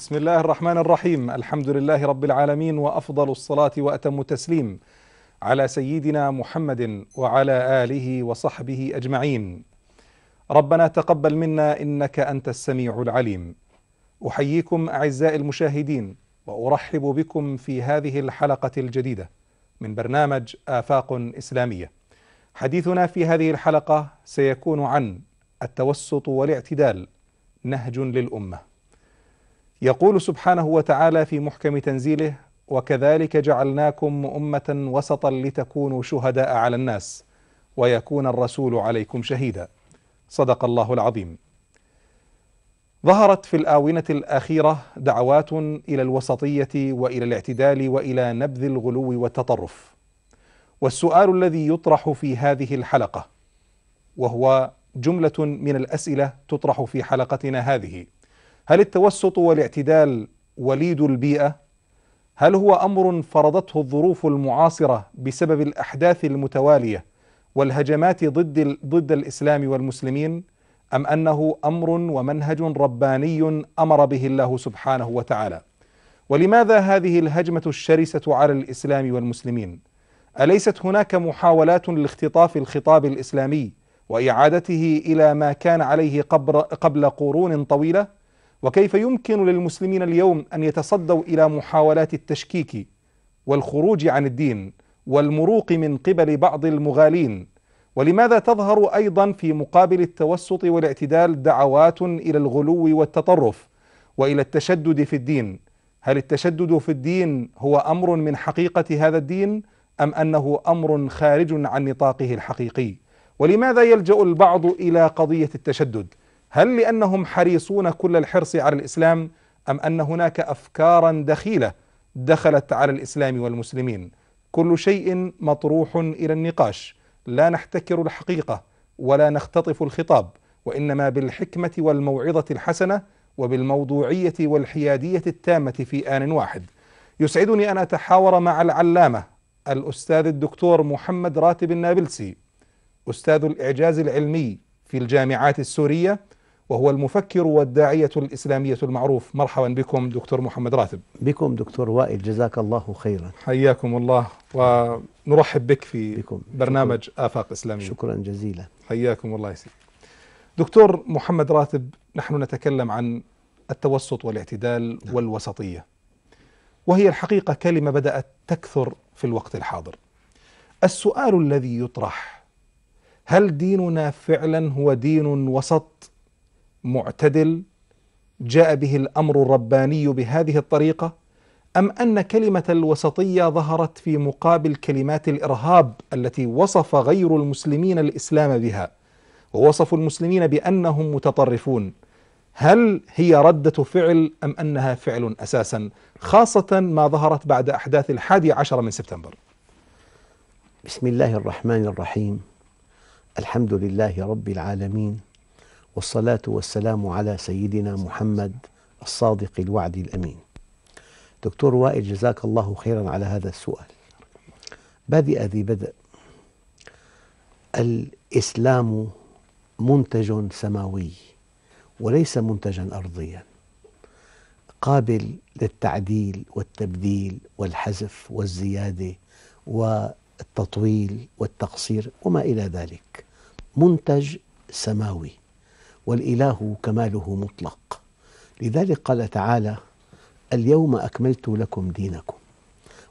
بسم الله الرحمن الرحيم الحمد لله رب العالمين وافضل الصلاه واتم التسليم على سيدنا محمد وعلى اله وصحبه اجمعين ربنا تقبل منا انك انت السميع العليم احييكم اعزائي المشاهدين وارحب بكم في هذه الحلقة الجديده من برنامج افاق اسلاميه حديثنا في هذه الحلقة سيكون عن التوسط والاعتدال نهج للامه يقول سبحانه وتعالى في محكم تنزيله وكذلك جعلناكم أمة وسطا لتكونوا شهداء على الناس ويكون الرسول عليكم شهيدا. صدق الله العظيم. ظهرت في الآونة الأخيرة دعوات إلى الوسطية وإلى الاعتدال وإلى نبذ الغلو والتطرف. والسؤال الذي يطرح في هذه الحلقة وهو جملة من الأسئلة تطرح في حلقتنا هذه هل التوسط والاعتدال وليد البيئة؟ هل هو أمر فرضته الظروف المعاصرة بسبب الأحداث المتوالية والهجمات ضد ضد الإسلام والمسلمين؟ أم أنه أمر ومنهج رباني أمر به الله سبحانه وتعالى؟ ولماذا هذه الهجمة الشرسة على الإسلام والمسلمين؟ أليست هناك محاولات لاختطاف الخطاب الإسلامي وإعادته إلى ما كان عليه قبل قرون طويلة؟ وكيف يمكن للمسلمين اليوم أن يتصدوا إلى محاولات التشكيك والخروج عن الدين والمروق من قبل بعض المغالين؟ ولماذا تظهر أيضا في مقابل التوسط والاعتدال دعوات إلى الغلو والتطرف وإلى التشدد في الدين؟ هل التشدد في الدين هو أمر من حقيقة هذا الدين أم أنه أمر خارج عن نطاقه الحقيقي؟ ولماذا يلجأ البعض إلى قضية التشدد؟ هل لأنهم حريصون كل الحرص على الإسلام أم أن هناك افكارا دخيلة دخلت على الإسلام والمسلمين؟ كل شيء مطروح إلى النقاش. لا نحتكر الحقيقة ولا نختطف الخطاب وإنما بالحكمة والموعظة الحسنة وبالموضوعية والحيادية التامة في آن واحد. يسعدني أن أتحاور مع العلامة الأستاذ الدكتور محمد راتب النابلسي أستاذ الإعجاز العلمي في الجامعات السورية وهو المفكر والداعية الإسلامية المعروف. مرحبا بكم دكتور محمد راتب. بكم دكتور وائل جزاك الله خيرا. حياكم الله. ونرحب بك في بكم. برنامج شكرا. آفاق إسلامية. شكرا جزيلا. حياكم الله يسير دكتور محمد راتب نحن نتكلم عن التوسط والاعتدال نعم. والوسطية. وهي الحقيقة كلمة بدأت تكثر في الوقت الحاضر. السؤال الذي يطرح هل ديننا فعلا هو دين وسط معتدل جاء به الأمر الرباني بهذه الطريقة أم أن كلمة الوسطية ظهرت في مقابل كلمات الإرهاب التي وصف غير المسلمين الإسلام بها؟ ووصفوا المسلمين بأنهم متطرفون. هل هي ردة فعل أم أنها فعل أساسا؟ خاصة ما ظهرت بعد أحداث الحادي عشر من سبتمبر. بسم الله الرحمن الرحيم. الحمد لله رب العالمين. والصلاة والسلام على سيدنا محمد الصادق الوعد الأمين. دكتور وائل جزاك الله خيرا على هذا السؤال. بادئ ذي بدء. الإسلام منتج سماوي وليس منتجا أرضيا. قابل للتعديل والتبديل والحذف والزيادة والتطويل والتقصير وما إلى ذلك. منتج سماوي. والإله كماله مطلق. لذلك قال تعالى اليوم أكملت لكم دينكم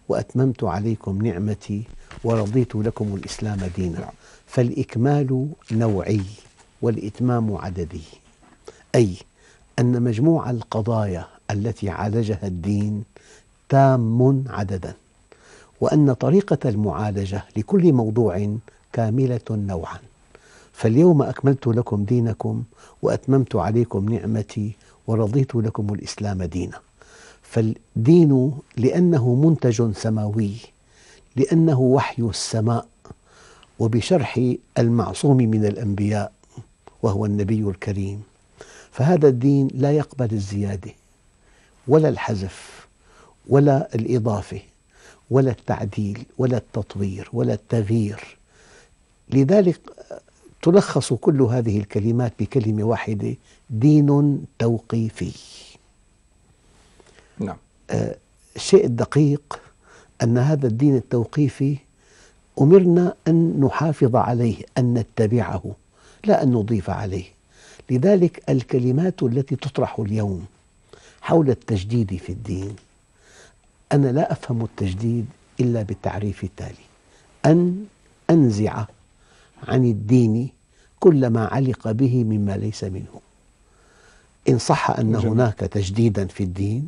وأتممت عليكم نعمتي ورضيت لكم الإسلام دينا. فالإكمال نوعي والإتمام عددي. أي أن مجموع القضايا التي عالجها الدين تام عددا وأن طريقة المعالجة لكل موضوع كاملة نوعا. فاليوم أكملت لكم دينكم وأتممت عليكم نعمتي ورضيت لكم الإسلام دينا. فالدين لأنه منتج سماوي لأنه وحي السماء وبشرح المعصوم من الأنبياء وهو النبي الكريم. فهذا الدين لا يقبل الزيادة ولا الحذف ولا الإضافة ولا التعديل ولا التطوير ولا التغيير. لذلك تلخص كل هذه الكلمات بكلمة واحدة دين توقيفي. نعم. آه، الشيء الدقيق أن هذا الدين التوقيفي أمرنا أن نحافظ عليه أن نتبعه لا أن نضيف عليه. لذلك الكلمات التي تطرح اليوم حول التجديد في الدين أنا لا أفهم التجديد إلا بالتعريف التالي. أن أنزع عن الدين كل ما علق به مما ليس منه. إن صح أن جميل. هناك تجديدا في الدين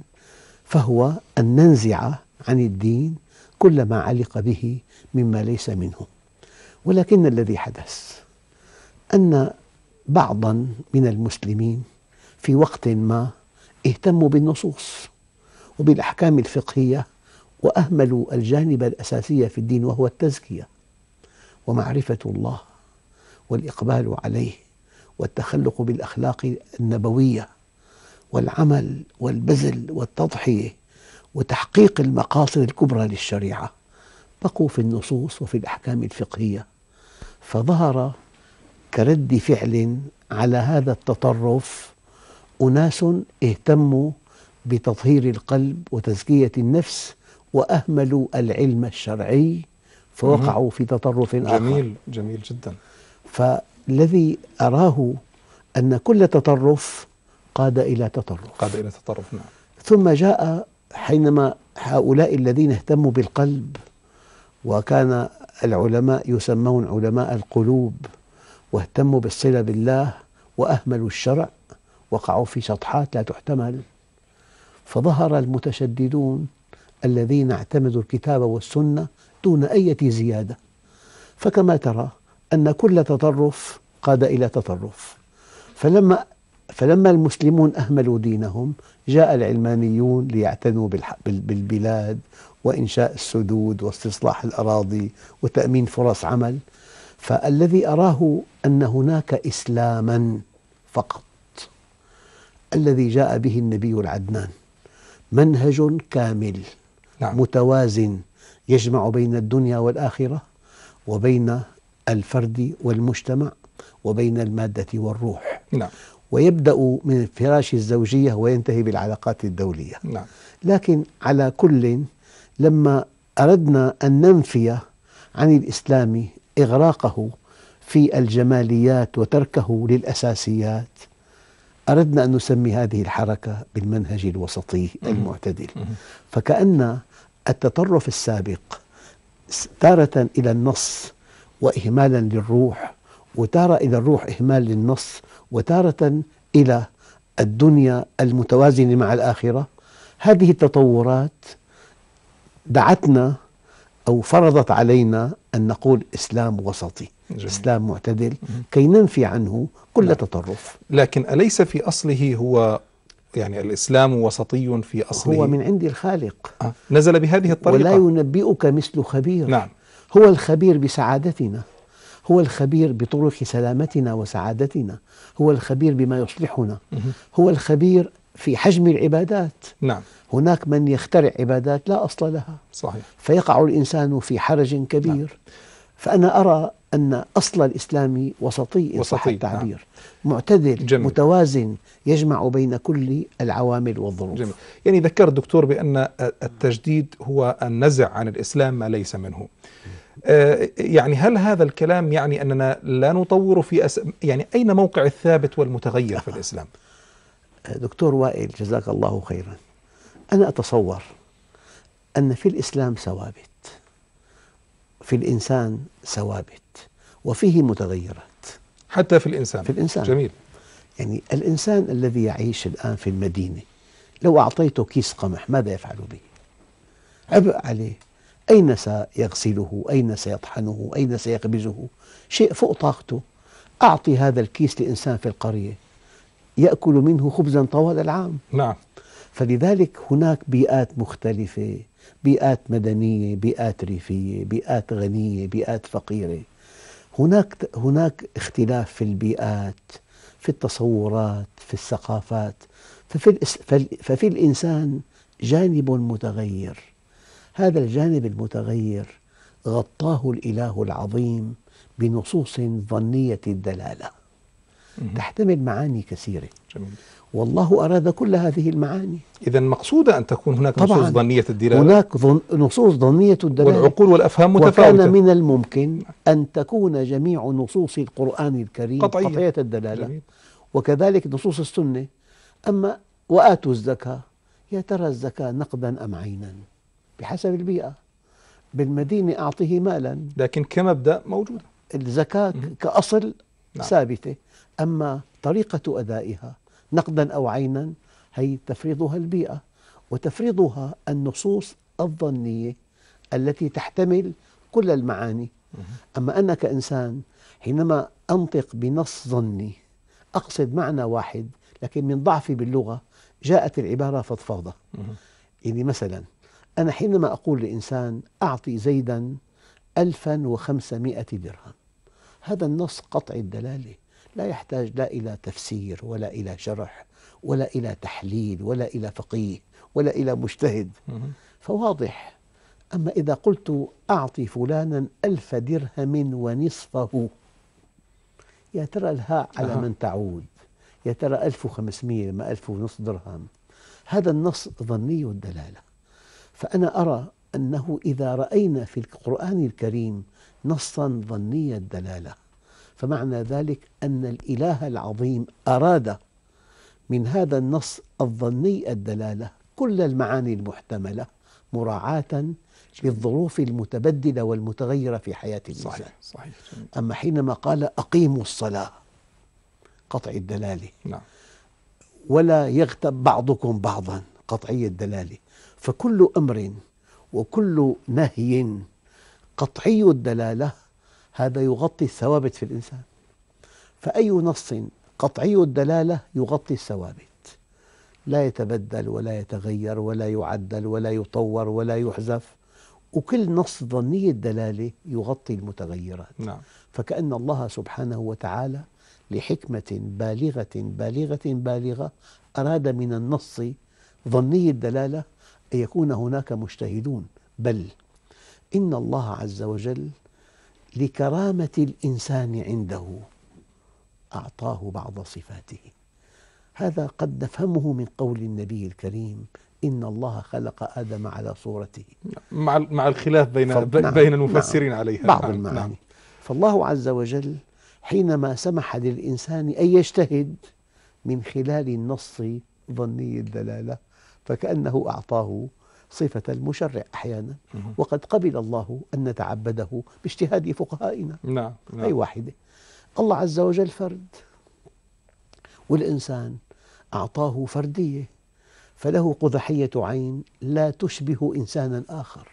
فهو أن ننزع عن الدين كل ما علق به مما ليس منه. ولكن الذي حدث أن بعضا من المسلمين في وقت ما اهتموا بالنصوص وبالأحكام الفقهية وأهملوا الجانب الأساسي في الدين وهو التزكية. ومعرفة الله والإقبال عليه والتخلق بالأخلاق النبوية والعمل والبذل والتضحية وتحقيق المقاصد الكبرى للشريعة. بقوا في النصوص وفي الأحكام الفقهية. فظهر كرد فعل على هذا التطرف أناس اهتموا بتطهير القلب وتزكية النفس وأهملوا العلم الشرعي فوقعوا في تطرف آخر. جميل جميل جدا. فالذي أراه أن كل تطرف قاد إلى تطرف. قاد إلى تطرف نعم. ثم جاء حينما هؤلاء الذين اهتموا بالقلب وكان العلماء يسمون علماء القلوب واهتموا بالصلة بالله وأهملوا الشرع وقعوا في شطحات لا تحتمل. فظهر المتشددون الذين اعتمدوا الكتاب والسنة دون أي زيادة. فكما ترى أن كل تطرف قاد إلى تطرف. فلما فلما المسلمون أهملوا دينهم جاء العلمانيون ليعتنوا بالبلاد وإنشاء السدود واستصلاح الأراضي وتأمين فرص عمل. فالذي أراه أن هناك إسلاما فقط الذي جاء به النبي العدنان منهج كامل نعم. متوازن يجمع بين الدنيا والآخرة وبين الفرد والمجتمع وبين المادة والروح. نعم. ويبدأ من فراش الزوجية وينتهي بالعلاقات الدولية. نعم. لكن على كل لما أردنا أن ننفي عن الإسلام إغراقه في الجماليات وتركه للأساسيات أردنا أن نسمي هذه الحركة بالمنهج الوسطي المعتدل. فكأن التطرف السابق تارة إلى النص وإهمالا للروح وتارة إلى الروح إهمال للنص وتارة إلى الدنيا المتوازنة مع الآخرة هذه التطورات دعتنا أو فرضت علينا أن نقول إسلام وسطي جميل. إسلام معتدل كي ننفي عنه كل نعم. تطرف لكن أليس في أصله هو يعني الإسلام وسطي في أصله. هو من عند الخالق. آه. نزل بهذه الطريقة. ولا ينبئك مثل خبير. نعم. هو الخبير بسعادتنا. هو الخبير بطرق سلامتنا وسعادتنا. هو الخبير بما يصلحنا. هو الخبير في حجم العبادات. نعم. هناك من يخترع عبادات لا أصل لها. صحيح. فيقع الإنسان في حرج كبير. نعم. فأنا أرى أن أصل الإسلام وسطي إن صح التعبير. معتدل جميل. متوازن يجمع بين كل العوامل والظروف. جميل. يعني ذكر الدكتور بأن التجديد هو النزع عن الإسلام ما ليس منه. آه، يعني هل هذا الكلام يعني أننا لا نطور في أس... يعني أين موقع الثابت والمتغير في الإسلام؟ دكتور وائل جزاك الله خيرا. أنا أتصور أن في الإسلام ثوابت. في الإنسان ثوابت وفيه متغيرات حتى في الإنسان في الإنسان. جميل يعني الإنسان الذي يعيش الآن في المدينة لو أعطيته كيس قمح ماذا يفعل به؟ عبء عليه أين سيغسله؟ أين سيطحنه؟ أين سيخبزه؟ شيء فوق طاقته أعطي هذا الكيس لإنسان في القرية يأكل منه خبزا طوال العام نعم فلذلك هناك بيئات مختلفة بيئات مدنية بيئات ريفية بيئات غنية بيئات فقيرة. هناك هناك اختلاف في البيئات في التصورات في الثقافات. ففي, ففي الإنسان جانب متغير. هذا الجانب المتغير غطاه الإله العظيم بنصوص ظنية الدلالة. تحتمل معاني كثيرة. جميل. والله أراد كل هذه المعاني. إذا مقصودة أن تكون هناك طبعاً. نصوص ظنية الدلالة. هناك ظن... نصوص ظنية الدلالة. والعقول والأفهام وكان متفاوتة من الممكن أن تكون جميع نصوص القرآن الكريم قطعية. قطعية الدلالة. جميل. وكذلك نصوص السنة. أما وآتوا الزكاة يا ترى الزكاة نقدا أم عينا؟ بحسب البيئة. بالمدينة أعطه مالا. لكن كمبدأ موجودة الزكاة. كأصل نعم. ثابتة. أما طريقة أدائها نقدا أو عينا هي تفرضها البيئة وتفرضها النصوص الظنية التي تحتمل كل المعاني. أما أنا كإنسان حينما أنطق بنص ظني أقصد معنى واحد لكن من ضعفي باللغة جاءت العبارة فضفاضة. يعني مثلا أنا حينما أقول لإنسان أعطي زيدا ألفا وخمسمائة درهم هذا النص قطع الدلالة. لا يحتاج لا إلى تفسير ولا إلى شرح ولا إلى تحليل ولا إلى فقيه ولا إلى مجتهد. فواضح. أما إذا قلت أعطي فلانا ألف درهم ونصفه يا ترى الهاء على. من تعود؟ يا ترى ألف وخمسمية ما ألف ونصف درهم؟ هذا النص ظني الدلالة. فأنا أرى أنه إذا رأينا في القرآن الكريم نصا ظني الدلالة. فمعنى ذلك أن الإله العظيم أراد من هذا النص الظني الدلالة كل المعاني المحتملة مراعاة للظروف المتبدلة والمتغيرة في حياة الإنسان. صحيح صحيح. أما حينما قال أقيموا الصلاة قطع الدلالة. نعم. ولا يغتب بعضكم بعضا قطعي الدلالة. فكل أمر وكل نهي قطعي الدلالة هذا يغطي الثوابت في الإنسان. فأي نص قطعي الدلالة يغطي الثوابت. لا يتبدل ولا يتغير ولا يعدل ولا يطور ولا يحذف. وكل نص ظني الدلالة يغطي المتغيرات. نعم. فكأن الله سبحانه وتعالى لحكمة بالغة بالغة بالغة أراد من النص ظني الدلالة أن يكون هناك مجتهدون. بل إن الله عز وجل لكرامة الإنسان عنده. أعطاه بعض صفاته. هذا قد نفهمه من قول النبي الكريم إن الله خلق آدم على صورته. مع مع الخلاف بين فض- بي- نعم، بين المفسرين عليها. بعض نعم، المعاني. نعم. فالله عز وجل حينما سمح للإنسان أن يجتهد من خلال النص ظني الدلالة فكأنه أعطاه صفة المشرع أحيانا. وقد قبل الله أن نتعبده باجتهاد فقهائنا. نعم نعم. أي واحدة. الله عز وجل فرد. والإنسان أعطاه فردية فله قذحية عين لا تشبه إنسانا آخر.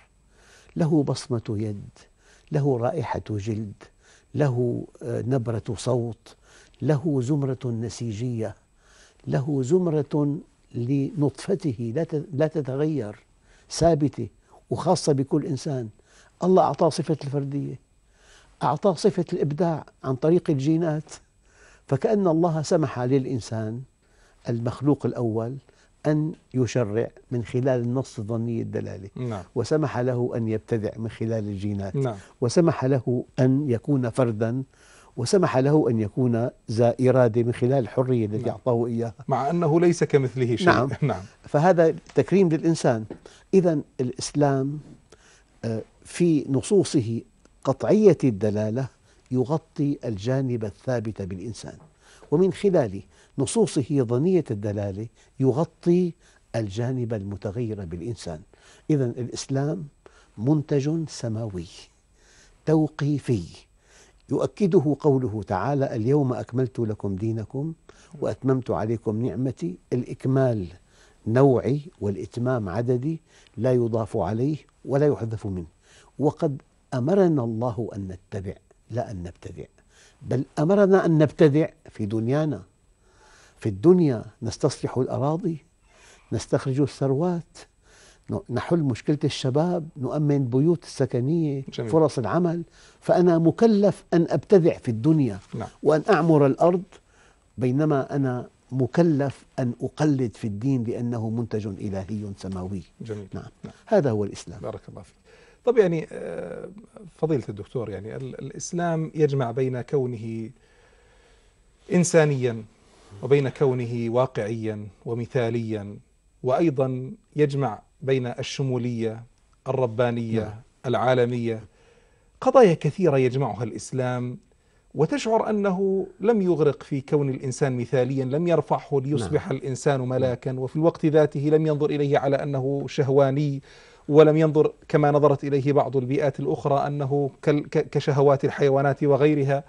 له بصمة يد له رائحة جلد له آه، نبرة صوت له زمرة نسيجية له زمرة لنطفته لا تتغير. ثابتة وخاصة بكل إنسان. الله أعطاه صفة الفردية أعطاه صفة الإبداع عن طريق الجينات. فكأن الله سمح للإنسان المخلوق الأول أن يشرع من خلال النص الظني الدلالة. نعم. وسمح له أن يبتدع من خلال الجينات. نعم. وسمح له أن يكون فردا وسمح له أن يكون ذا إرادة من خلال الحرية التي نعم. أعطاه إياها. مع أنه ليس كمثله شيء. نعم. نعم. فهذا تكريم للإنسان. إذا الإسلام آه، في نصوصه قطعية الدلالة يغطي الجانب الثابت بالإنسان. ومن خلال نصوصه ظنية الدلالة يغطي الجانب المتغير بالإنسان. إذا الإسلام منتج سماوي توقيفي. يؤكده قوله تعالى اليوم أكملت لكم دينكم وأتممت عليكم نعمتي. الإكمال نوعي والإتمام عددي لا يضاف عليه ولا يحذف منه. وقد أمرنا الله أن نتبع لا أن نبتدع. بل أمرنا أن نبتدع في دنيانا. في الدنيا نستصلح الأراضي نستخرج الثروات نحل مشكلة الشباب نؤمن بيوت السكنية جميل. فرص العمل. فأنا مكلف أن أبتدع في الدنيا نعم. وأن أعمر الأرض بينما أنا مكلف أن أقلد في الدين لأنه منتج إلهي سماوي. جميل. نعم. نعم. هذا هو الإسلام. بارك الله فيك. طب يعني آه، فضيلة الدكتور يعني ال- الإسلام يجمع بين كونه انسانيا وبين كونه واقعيا ومثاليا وأيضا يجمع بين الشمولية الربانية نعم. العالمية قضايا كثيرة يجمعها الإسلام وتشعر أنه لم يغرق في كون الإنسان مثاليا لم يرفعه ليصبح نعم. الإنسان ملاكا وفي الوقت ذاته لم ينظر إليه على أنه شهواني ولم ينظر كما نظرت إليه بعض البيئات الأخرى أنه كال- ك- كشهوات الحيوانات وغيرها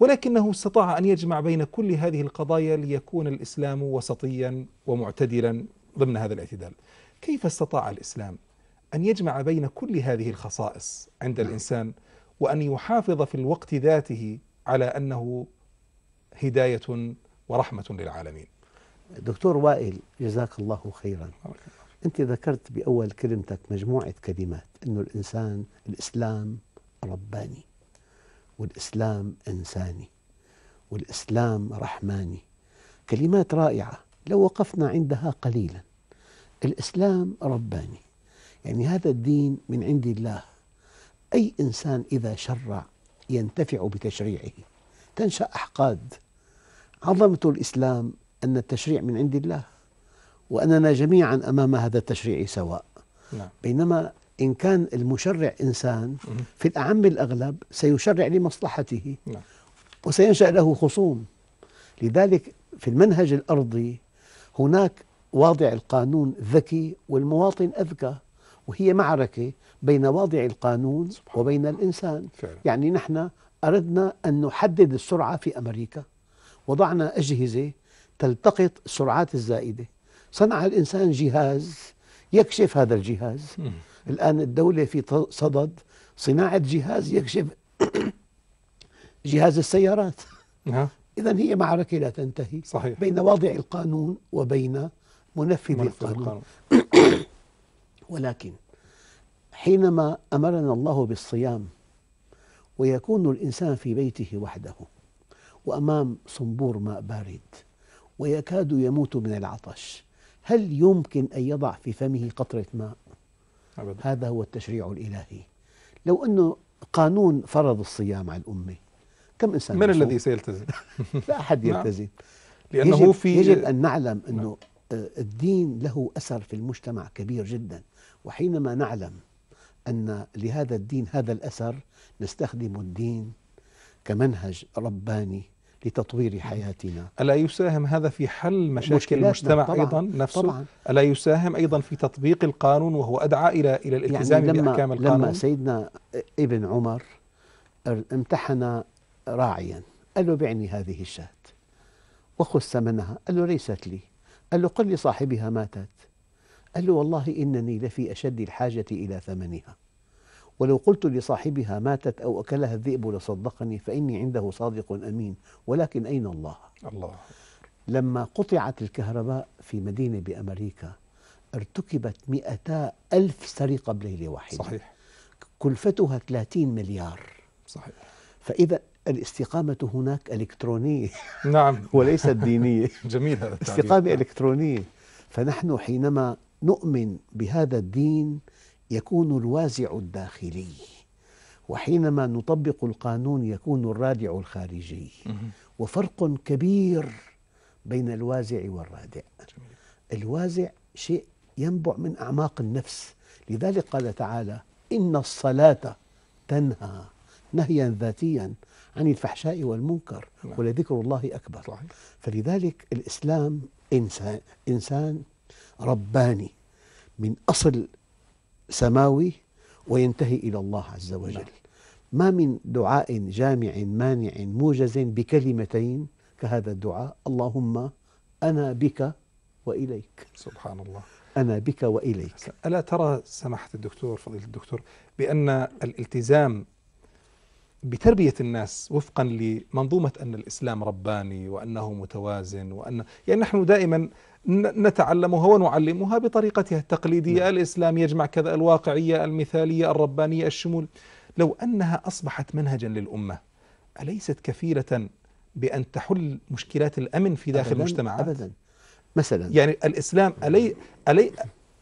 ولكنه استطاع أن يجمع بين كل هذه القضايا ليكون الإسلام وسطيا ومعتدلا ضمن هذا الاعتدال. كيف استطاع الإسلام أن يجمع بين كل هذه الخصائص عند. الإنسان وأن يحافظ في الوقت ذاته على أنه هداية ورحمة للعالمين. دكتور وائل جزاك الله خيرا أنت ذكرت بأول كلمتك مجموعة كلمات أنه الإنسان الإسلام رباني والإسلام إنساني والإسلام رحماني كلمات رائعة لو وقفنا عندها قليلا الإسلام رباني. يعني هذا الدين من عند الله. أي إنسان إذا شرع ينتفع بتشريعه. تنشأ أحقاد. عظمة الإسلام أن التشريع من عند الله. وأننا جميعا أمام هذا التشريع سواء. نعم. بينما إن كان المشرع إنسان. في الأعم الأغلب سيشرع لمصلحته. نعم. وسينشأ له خصوم. لذلك في المنهج الأرضي هناك واضع القانون ذكي والمواطن أذكى وهي معركة بين واضع القانون وبين الإنسان. فعلا. يعني نحن أردنا أن نحدد السرعة في أمريكا. وضعنا أجهزة تلتقط السرعات الزائدة. صنع الإنسان جهاز يكشف هذا الجهاز. الآن الدولة في صدد صناعة جهاز يكشف جهاز السيارات. ها إذا هي معركة لا تنتهي. صحيح. بين واضع القانون وبين منفذ القانون. ولكن حينما أمرنا الله بالصيام ويكون الإنسان في بيته وحده وأمام صنبور ماء بارد ويكاد يموت من العطش هل يمكن أن يضع في فمه قطرة ماء؟ أبدا. هذا هو التشريع الإلهي لو أنه قانون فرض الصيام على الأمة كم إنسان من؟ الذي سيلتزم؟ لا أحد نعم. يلتزم لأنه يجب, في يجب أن نعلم أنه آه، الدين له أثر في المجتمع كبير جدا. وحينما نعلم أن لهذا الدين هذا الأثر نستخدم الدين كمنهج رباني لتطوير حياتنا. ألا يساهم هذا في حل مشاكل المجتمع طبعاً، أيضا؟ نفسه؟ طبعا. ألا يساهم أيضا في تطبيق القانون وهو أدعى إلى إلى الالتزام يعني لما بأحكام القانون؟ لما سيدنا ابن عمر امتحن راعيا قال له بعني هذه الشاة. وخذ ثمنها قال له ليست لي. قال له قل لصاحبها ماتت. قال له والله إنني لفي أشد الحاجة إلى ثمنها. ولو قلت لصاحبها ماتت أو أكلها الذئب لصدقني فإني عنده صادق أمين. ولكن أين الله؟ الله. لما قطعت الكهرباء في مدينة بأمريكا ارتكبت مئتا ألف سرقة بليلة واحدة. صحيح. كلفتها 30 مليار. صحيح. فإذا الاستقامة هناك إلكترونية. نعم. وليست دينية. جميل هذا التعبير. استقامة إلكترونية. فنحن حينما نؤمن بهذا الدين يكون الوازع الداخلي وحينما نطبق القانون يكون الرادع الخارجي. وفرق كبير بين الوازع والرادع. الوازع شيء ينبع من أعماق النفس. لذلك قال تعالى إن الصلاة تنهى نهيا ذاتيا عن الفحشاء والمنكر نعم. ولذكر الله أكبر. صحيح. فلذلك الإسلام إنسان, إنسان رباني من أصل سماوي وينتهي إلى الله عز وجل. نعم. ما من دعاء جامع مانع موجز بكلمتين كهذا الدعاء. اللهم أنا بك وإليك. سبحان الله أنا بك وإليك. ألا ترى سماحة الدكتور فضيلة الدكتور بأن الالتزام بتربية الناس وفقا لمنظومة أن الإسلام رباني وأنه متوازن وأن يعني نحن دائما نتعلمها ونعلمها بطريقتها التقليدية. نعم. الإسلام يجمع كذا الواقعية المثالية الربانية الشمول. لو أنها أصبحت منهجا للأمة أليست كفيلة بأن تحل مشكلات الأمن في داخل أبداً المجتمعات أبدا. مثلا. يعني الإسلام ألي ألي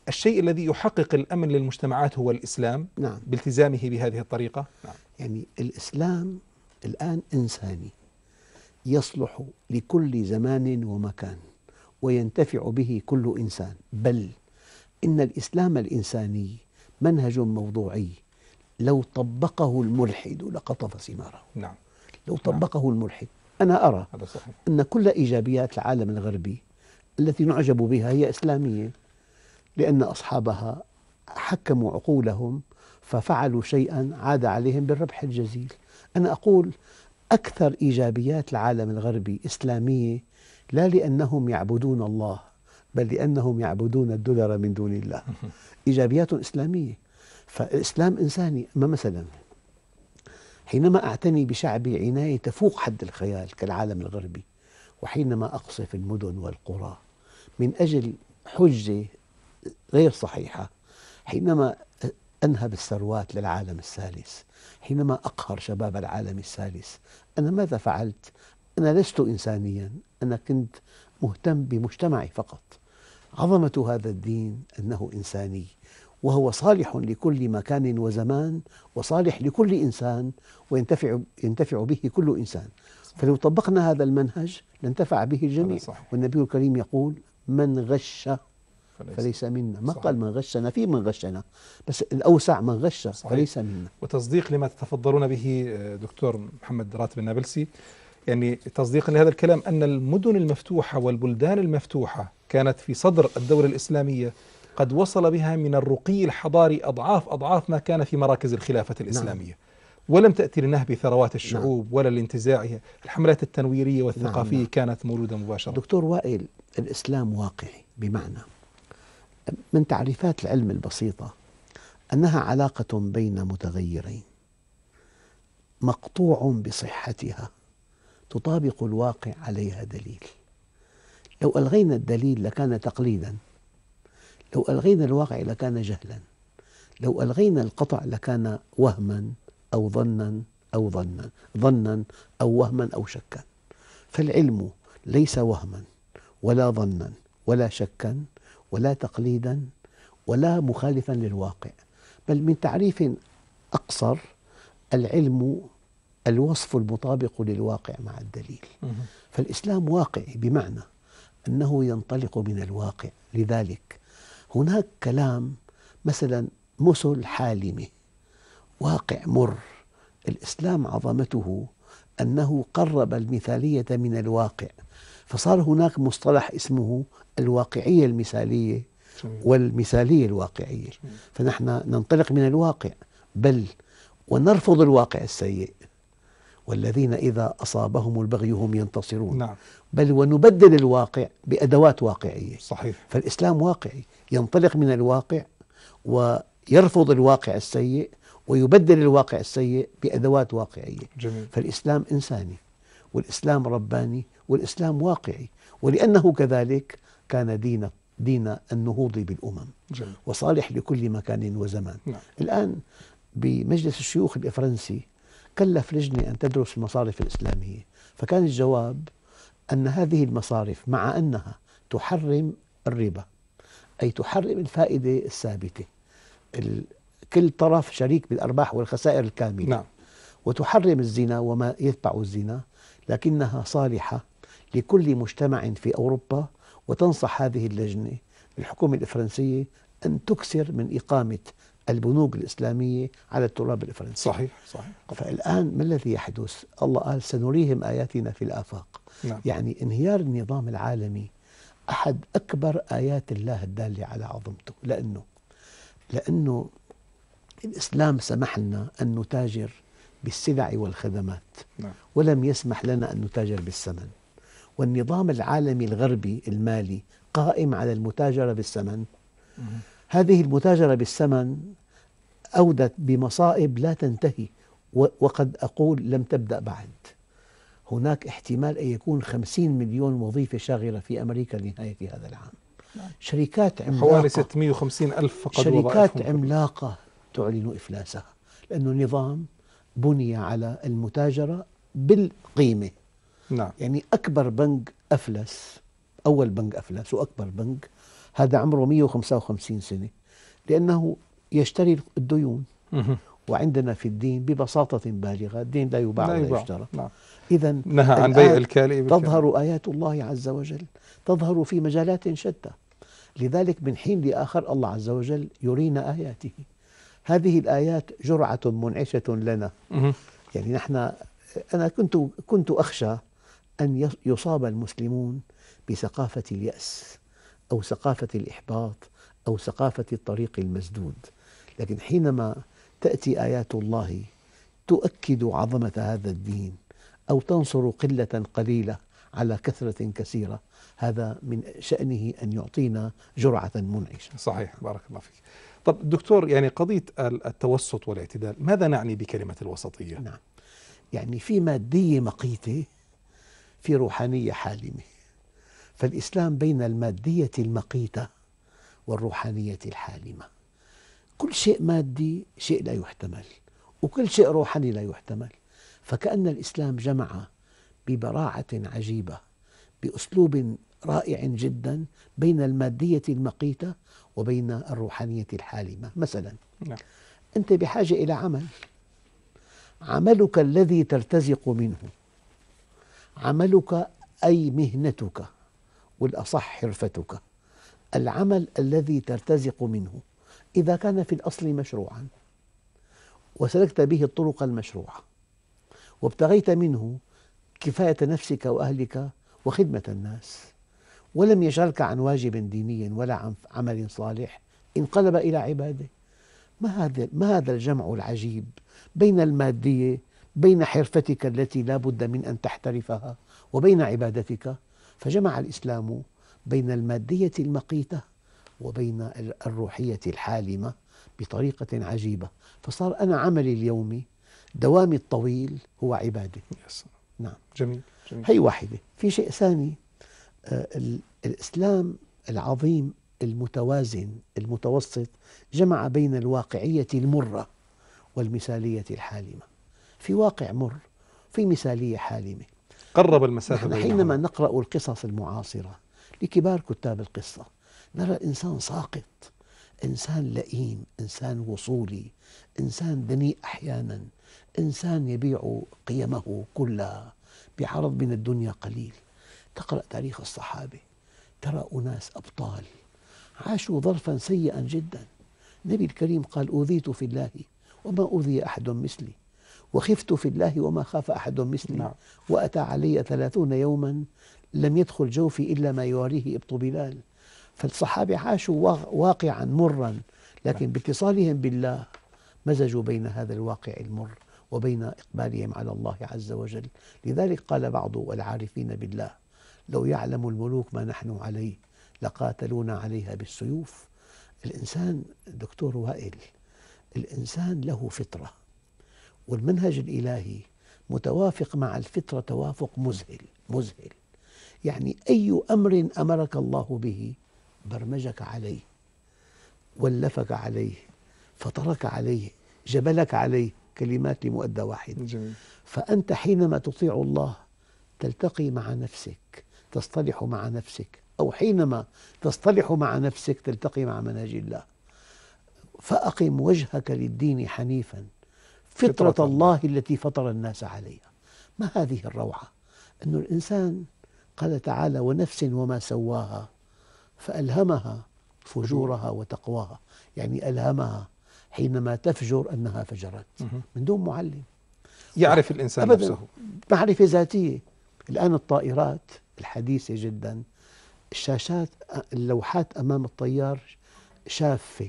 الشيء الذي يحقق الأمن للمجتمعات هو الإسلام؟ نعم. بالتزامه بهذه الطريقة؟ نعم. يعني الإسلام الآن إنساني يصلح لكل زمان ومكان وينتفع به كل إنسان. بل إن الإسلام الإنساني منهج موضوعي. لو طبقه الملحد لقطف ثماره. نعم. لو طبقه الملحد. أنا أرى هذا صحيح. أن كل إيجابيات العالم الغربي التي نعجب بها هي إسلامية لأن أصحابها حكموا عقولهم ففعلوا شيئا عاد عليهم بالربح الجزيل. أنا أقول أكثر إيجابيات العالم الغربي إسلامية لا لأنهم يعبدون الله بل لأنهم يعبدون الدولار من دون الله. إيجابيات إسلامية. فالإسلام إنساني ما مثلا حينما أعتني بشعبي عناية تفوق حد الخيال كالعالم الغربي وحينما أقصف المدن والقرى من أجل حجة غير صحيحة حينما أنهب الثروات للعالم الثالث حينما أقهر شباب العالم الثالث. أنا ماذا فعلت؟ أنا لست إنسانيا أنا كنت مهتم بمجتمعي فقط. عظمة هذا الدين أنه إنساني وهو صالح لكل مكان وزمان وصالح لكل إنسان وينتفع ينتفع به كل إنسان. فلو طبقنا هذا المنهج لانتفع به الجميع. والنبي الكريم يقول من غش فليس, فليس منا ما صحيح. قال من غشنا في من غشنا بس الأوسع من غش. فليس منا وتصديق لما تتفضلون به دكتور محمد راتب النابلسي يعني تصديقا لهذا الكلام أن المدن المفتوحة والبلدان المفتوحة كانت في صدر الدولة الإسلامية قد وصل بها من الرقي الحضاري أضعاف أضعاف ما كان في مراكز الخلافة الإسلامية نعم. ولم تأتي لنهب ثروات الشعوب نعم. ولا لانتزاعها الحملات التنويرية والثقافية نعم. كانت مولودة مباشرة دكتور وائل الإسلام واقعي بمعنى من تعريفات العلم البسيطة أنها علاقة بين متغيرين مقطوع بصحتها تطابق الواقع عليها دليل. لو ألغينا الدليل لكان تقليدا لو ألغينا الواقع لكان جهلا لو ألغينا القطع لكان وهما أو ظنا أو ظنا ظنا أو وهما أو شكا. فالعلم ليس وهما ولا ظنا ولا شكا ولا تقليدا ولا مخالفا للواقع بل من تعريف أقصر العلم الوصف المطابق للواقع مع الدليل. فالإسلام واقعي بمعنى أنه ينطلق من الواقع. لذلك هناك كلام مثلا مثل حالمة واقع مر. الإسلام عظمته أنه قرب المثالية من الواقع فصار هناك مصطلح اسمه الواقعية المثالية والمثالية الواقعية. فنحن ننطلق من الواقع. بل ونرفض الواقع السيء. والذين إذا أصابهم البغي هم ينتصرون. نعم. بل ونبدل الواقع بأدوات واقعية. صحيح. فالإسلام واقعي. ينطلق من الواقع ويرفض الواقع السيء ويبدل الواقع السيء بأدوات واقعية. جميل. فالإسلام إنساني والإسلام رباني والإسلام واقعي. ولأنه كذلك كان دين دين النهوض بالأمم جميل. وصالح لكل مكان وزمان نعم. الآن بمجلس الشيوخ الإفرنسي كلف لجنة أن تدرس المصارف الإسلامية فكان الجواب أن هذه المصارف مع أنها تحرم الربا أي تحرم الفائدة الثابتة كل طرف شريك بالأرباح والخسائر الكاملة نعم. وتحرم الزنا وما يتبع الزنا لكنها صالحة لكل مجتمع في أوروبا وتنصح هذه اللجنة الحكومة الإفرنسية أن تكثر من إقامة البنوك الإسلامية على التراب الإفرنسي صحيح صحيح فالآن ما الذي يحدث؟ الله قال سنريهم آياتنا في الآفاق نعم. يعني انهيار النظام العالمي أحد أكبر آيات الله الدالة على عظمته لأنه لأنه الإسلام سمح لنا أن نتاجر بالسلع والخدمات نعم. ولم يسمح لنا أن نتاجر بالثمن والنظام العالمي الغربي المالي قائم على المتاجرة بالثمن. هذه المتاجرة بالثمن أودت بمصائب لا تنتهي وقد أقول لم تبدأ بعد. هناك احتمال أن يكون خمسين مليون وظيفة شاغرة في أمريكا لنهاية هذا العام. شركات عملاقة حوالي 650 ألف فقط شركات عملاقة تعلن إفلاسها لأنه نظام بني على المتاجرة بالقيمة. نعم. يعني أكبر بنك أفلس أول بنك أفلس وأكبر بنك هذا عمره 155 سنة لأنه يشتري الديون وعندنا في الدين ببساطة بالغة الدين لا يباع لا ولا. يشترى نعم. إذا نهى عن بيع بالكالئ. تظهر آيات الله عز وجل تظهر في مجالات شتى لذلك من حين لآخر الله عز وجل يرينا آياته هذه الآيات جرعة منعشة لنا. يعني نحن أنا كنت كنت أخشى أن يص- يصاب المسلمون بثقافة اليأس أو ثقافة الإحباط أو ثقافة الطريق المسدود. لكن حينما تأتي آيات الله تؤكد عظمة هذا الدين أو تنصر قلة قليلة على كثرة كثيرة هذا من شأنه أن يعطينا جرعة منعشة. صحيح بارك الله فيك. طب دكتور يعني قضية ال- التوسط والاعتدال ماذا نعني بكلمة الوسطية؟ نعم. يعني في مادية مقيتة في روحانية حالمة. فالإسلام بين المادية المقيتة والروحانية الحالمة. كل شيء مادي شيء لا يحتمل وكل شيء روحاني لا يحتمل. فكأن الإسلام جمع ببراعة عجيبة بأسلوب رائع جدا بين المادية المقيتة وبين الروحانية الحالمة. مثلا نعم. أنت بحاجة إلى عمل. عملك الذي ترتزق منه. عملك أي مهنتك والأصح حرفتك. العمل الذي ترتزق منه إذا كان في الأصل مشروعا. وسلكت به الطرق المشروعة. وابتغيت منه كفاية نفسك وأهلك وخدمة الناس. ولم يشغلك عن واجب ديني ولا عن عمل صالح. انقلب إلى عبادة. ما هذا الجمع العجيب بين المادية بين حرفتك التي لا بد من أن تحترفها وبين عبادتك فجمع الإسلام بين المادية المقيتة وبين الروحية الحالمة بطريقة عجيبة. فصار أنا عملي اليومي دوامي الطويل هو عبادة. نعم. جميل جميل. هي واحدة. في شيء ثاني آه، ال- الإسلام العظيم المتوازن المتوسط جمع بين الواقعية المرة والمثالية الحالمة. في واقع مر في مثالية حالمة. قرب المسافة نحن. حينما نقرأ القصص المعاصرة لكبار كتاب القصة نرى إنسان ساقط إنسان لئيم إنسان وصولي إنسان دنيء أحيانا إنسان يبيع قيمه كلها بعرض من الدنيا قليل. تقرأ تاريخ الصحابة ترى أناس أبطال عاشوا ظرفا سيئا جدا. النبي الكريم قال أوذيت في الله وما أوذي أحد مثلي. وخفت في الله وما خاف أحد مثلي. نعم. وأتى علي ثلاثون يوما لم يدخل جوفي إلا ما يواريه إبط بلال. فالصحابة عاشوا وا- واقعا مرا لكن باتصالهم بالله مزجوا بين هذا الواقع المر وبين إقبالهم على الله عز وجل. لذلك قال بعض العارفين بالله لو يعلم الملوك ما نحن عليه لقاتلونا عليها بالسيوف. الإنسان دكتور وائل الإنسان له فطرة. والمنهج الإلهي متوافق مع الفطرة توافق مذهل مذهل. يعني أي أمر أمرك الله به برمجك عليه ولفك عليه فطرك عليه جبلك عليه كلمات لمؤدى واحد جميل. فأنت حينما تطيع الله تلتقي مع نفسك تصطلح مع نفسك أو حينما تصطلح مع نفسك تلتقي مع منهج الله. فأقم وجهك للدين حنيفا. فطرة, فطرة الله. التي فطر الناس عليها. ما هذه الروعة؟ أن الإنسان قال تعالى ونفس وما سواها فألهمها فجورها وتقواها. يعني ألهمها حينما تفجر أنها فجرت. من دون معلم. يعرف الإنسان أبدا. نفسه. معرفة ذاتية. الآن الطائرات الحديثة جدا. الشاشات اللوحات أمام الطيار شافة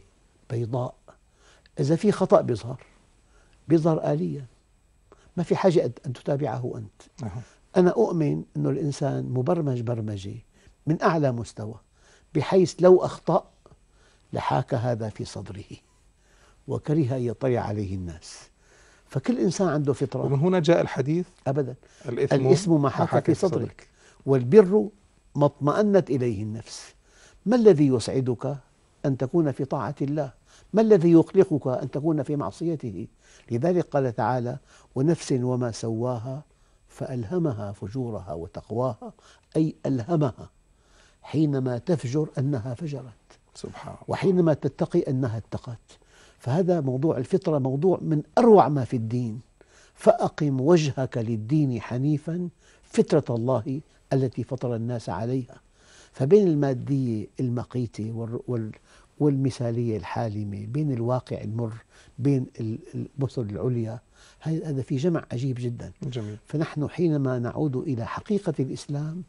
بيضاء. إذا في خطأ بيظهر. بيظهر آليا. ما في حاجة أن تتابعه أنت. أها. أنا أؤمن أن الإنسان مبرمج برمجة من أعلى مستوى بحيث لو أخطأ لحاك هذا في صدره وكره أن يطلع عليه الناس. فكل إنسان عنده فطرة. ومن هنا جاء الحديث. أبدا. الإثم, الاسم ما حاك في صدرك. والبر ما اطمأنت إليه النفس. ما الذي يسعدك أن تكون في طاعة الله؟ ما الذي يقلقك أن تكون في معصيته؟ لذلك قال تعالى ونفس وما سواها فألهمها فجورها وتقواها أي ألهمها حينما تفجر أنها فجرت سبحان الله. وحينما تتقي أنها اتقت. فهذا موضوع الفطرة موضوع من أروع ما في الدين. فأقم وجهك للدين حنيفا فطرة الله التي فطر الناس عليها. فبين المادية المقيتة والمثالية الحالمة بين الواقع المر بين المثل العليا هذا في جمع عجيب جدا جميل. فنحن حينما نعود إلى حقيقة الإسلام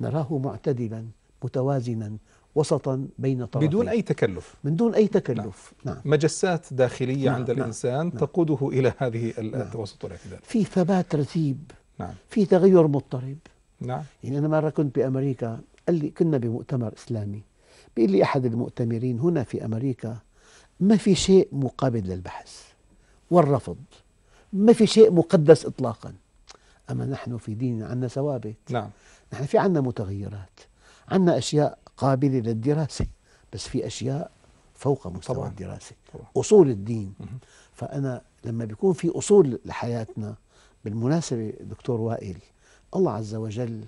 نراه معتدلا متوازنا وسطا بين طرفين بدون أي تكلف من دون أي تكلف نعم. نعم. مجسات داخلية نعم. عند نعم. الإنسان نعم. تقوده إلى هذه نعم. التوسط والإعتدال في ثبات رتيب نعم. في تغير مضطرب نعم. يعني أنا مرة كنت بأمريكا قال لي كنا بمؤتمر إسلامي بيقول لي أحد المؤتمرين هنا في أمريكا ما في شيء مقابل للبحث والرفض ما في شيء مقدس إطلاقا أما نحن في ديننا عندنا ثوابت نعم. نحن في عندنا متغيرات عندنا أشياء قابلة للدراسة بس في أشياء فوق مستوى طبعا. الدراسة طبعا. أصول الدين مه. فأنا لما بيكون في أصول لحياتنا بالمناسبة دكتور وائل الله عز وجل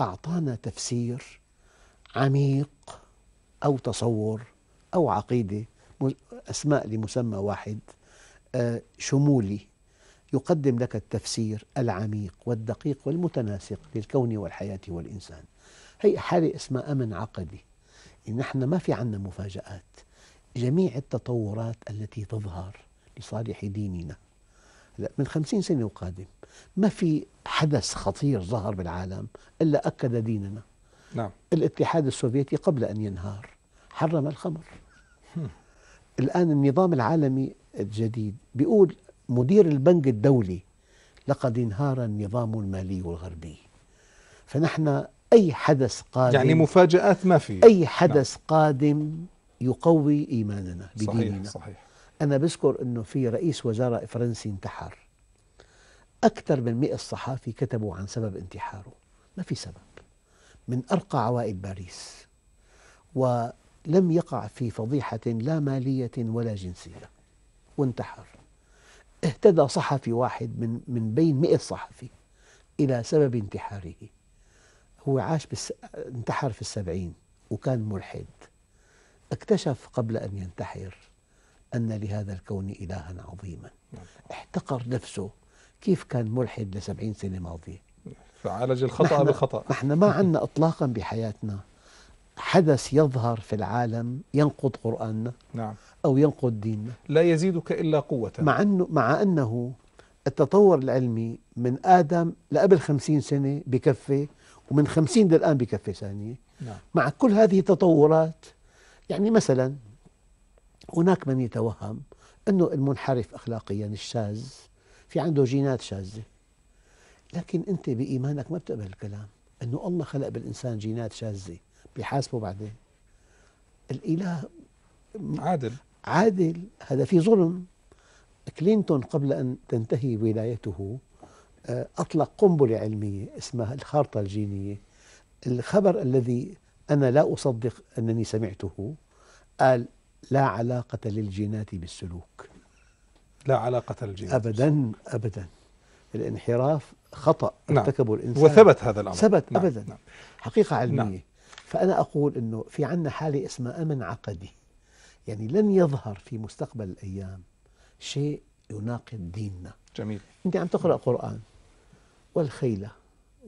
أعطانا تفسير عميق أو تصور أو عقيدة أسماء لمسمى واحد آه، شمولي. يقدم لك التفسير العميق والدقيق والمتناسق للكون والحياة والإنسان. هي حالة اسمها أمن عقدي. إن نحن ما في عنا مفاجآت. جميع التطورات التي تظهر لصالح ديننا. من خمسين سنة وقادم. ما في حدث خطير ظهر بالعالم إلا أكد ديننا. نعم. الاتحاد السوفيتي قبل أن ينهار. حرم الخمر. الآن النظام العالمي الجديد بيقول مدير البنك الدولي لقد انهار النظام المالي الغربي. فنحن أي حدث قادم يعني مفاجآت ما في. أي حدث نعم. قادم يقوي إيماننا بديننا. صحيح. صحيح أنا بذكر أنه في رئيس وزراء فرنسي انتحر. أكثر من مئة صحافي كتبوا عن سبب انتحاره. ما في سبب. من أرقى عوائل باريس. ولم يقع في فضيحة لا مالية ولا جنسية. وانتحر. اهتدى صحفي واحد من من بين مئة صحفي إلى سبب انتحاره. هو عاش بس انتحر في السبعين وكان ملحد. اكتشف قبل أن ينتحر أن لهذا الكون إلها عظيما. احتقر نفسه. كيف كان ملحد لسبعين سنة ماضية؟ فعالج الخطأ بالخطأ. نحن ما عندنا إطلاقا بحياتنا. حدث يظهر في العالم ينقض قرآننا نعم. أو ينقض ديننا لا يزيدك إلا قوة. مع أنه, مع أنه التطور العلمي من آدم لقبل خمسين سنة بكفي ومن خمسين للآن بكفي ثانية. نعم. مع كل هذه التطورات يعني مثلا هناك من يتوهم أنه المنحرف أخلاقيا الشاذ في عنده جينات شاذة. لكن أنت بإيمانك ما بتقبل الكلام. أنه الله خلق بالإنسان جينات شاذة. بيحاسبه بعدين. الإله عادل. عادل هذا في ظلم. كلينتون قبل أن تنتهي ولايته آه، أطلق قنبلة علمية اسمها الخارطة الجينية. الخبر الذي أنا لا أصدق أنني سمعته قال لا علاقة للجينات بالسلوك. لا علاقة للجينات أبدا أبدا. الانحراف خطأ. نعم. ارتكبه الإنسان. وثبت هذا الأمر. ثبت نعم. أبدا. نعم. حقيقة علمية. نعم. فأنا أقول أنه في عندنا حالة اسمها أمن عقدي. يعني لن يظهر في مستقبل الأيام شيء يناقض ديننا. جميل. أنت عم تقرأ قرآن والخيل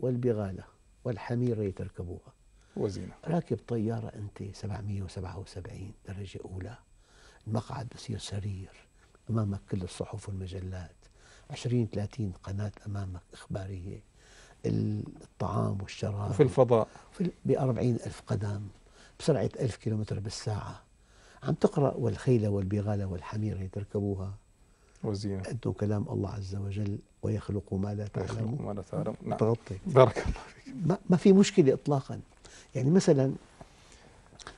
والبغالة والحمير تركبوها وزينة راكب طيارة أنت 777 درجة أولى. المقعد بصير سرير أمامك كل الصحف والمجلات. 20 30 قناة أمامك إخبارية. الطعام والشراب. وفي الفضاء. ب 40 ألف قدم بسرعة ألف كيلومتر بالساعة. عم تقرأ والخيل والبغال والحمير تركبوها. وزينة. أنتم كلام الله عز وجل ويخلق ما لا تعلمون. ما لا تعلم نعم. تغطي بارك الله فيك. ما, ما في مشكلة إطلاقا. يعني مثلا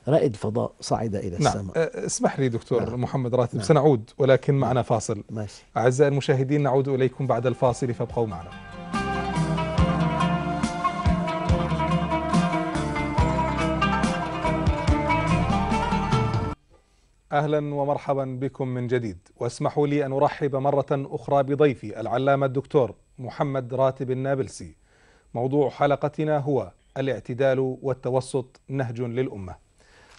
رائد فضاء صعد إلى نعم. السماء. اسمح لي دكتور نعم. محمد راتب نعم. سنعود ولكن معنا فاصل. ماشي. أعزائي المشاهدين نعود إليكم بعد الفاصل فابقوا معنا. أهلا ومرحبا بكم من جديد. واسمحوا لي أن أرحب مرة أخرى بضيفي العلامة الدكتور محمد راتب النابلسي. موضوع حلقتنا هو الاعتدال والتوسط نهج للأمة.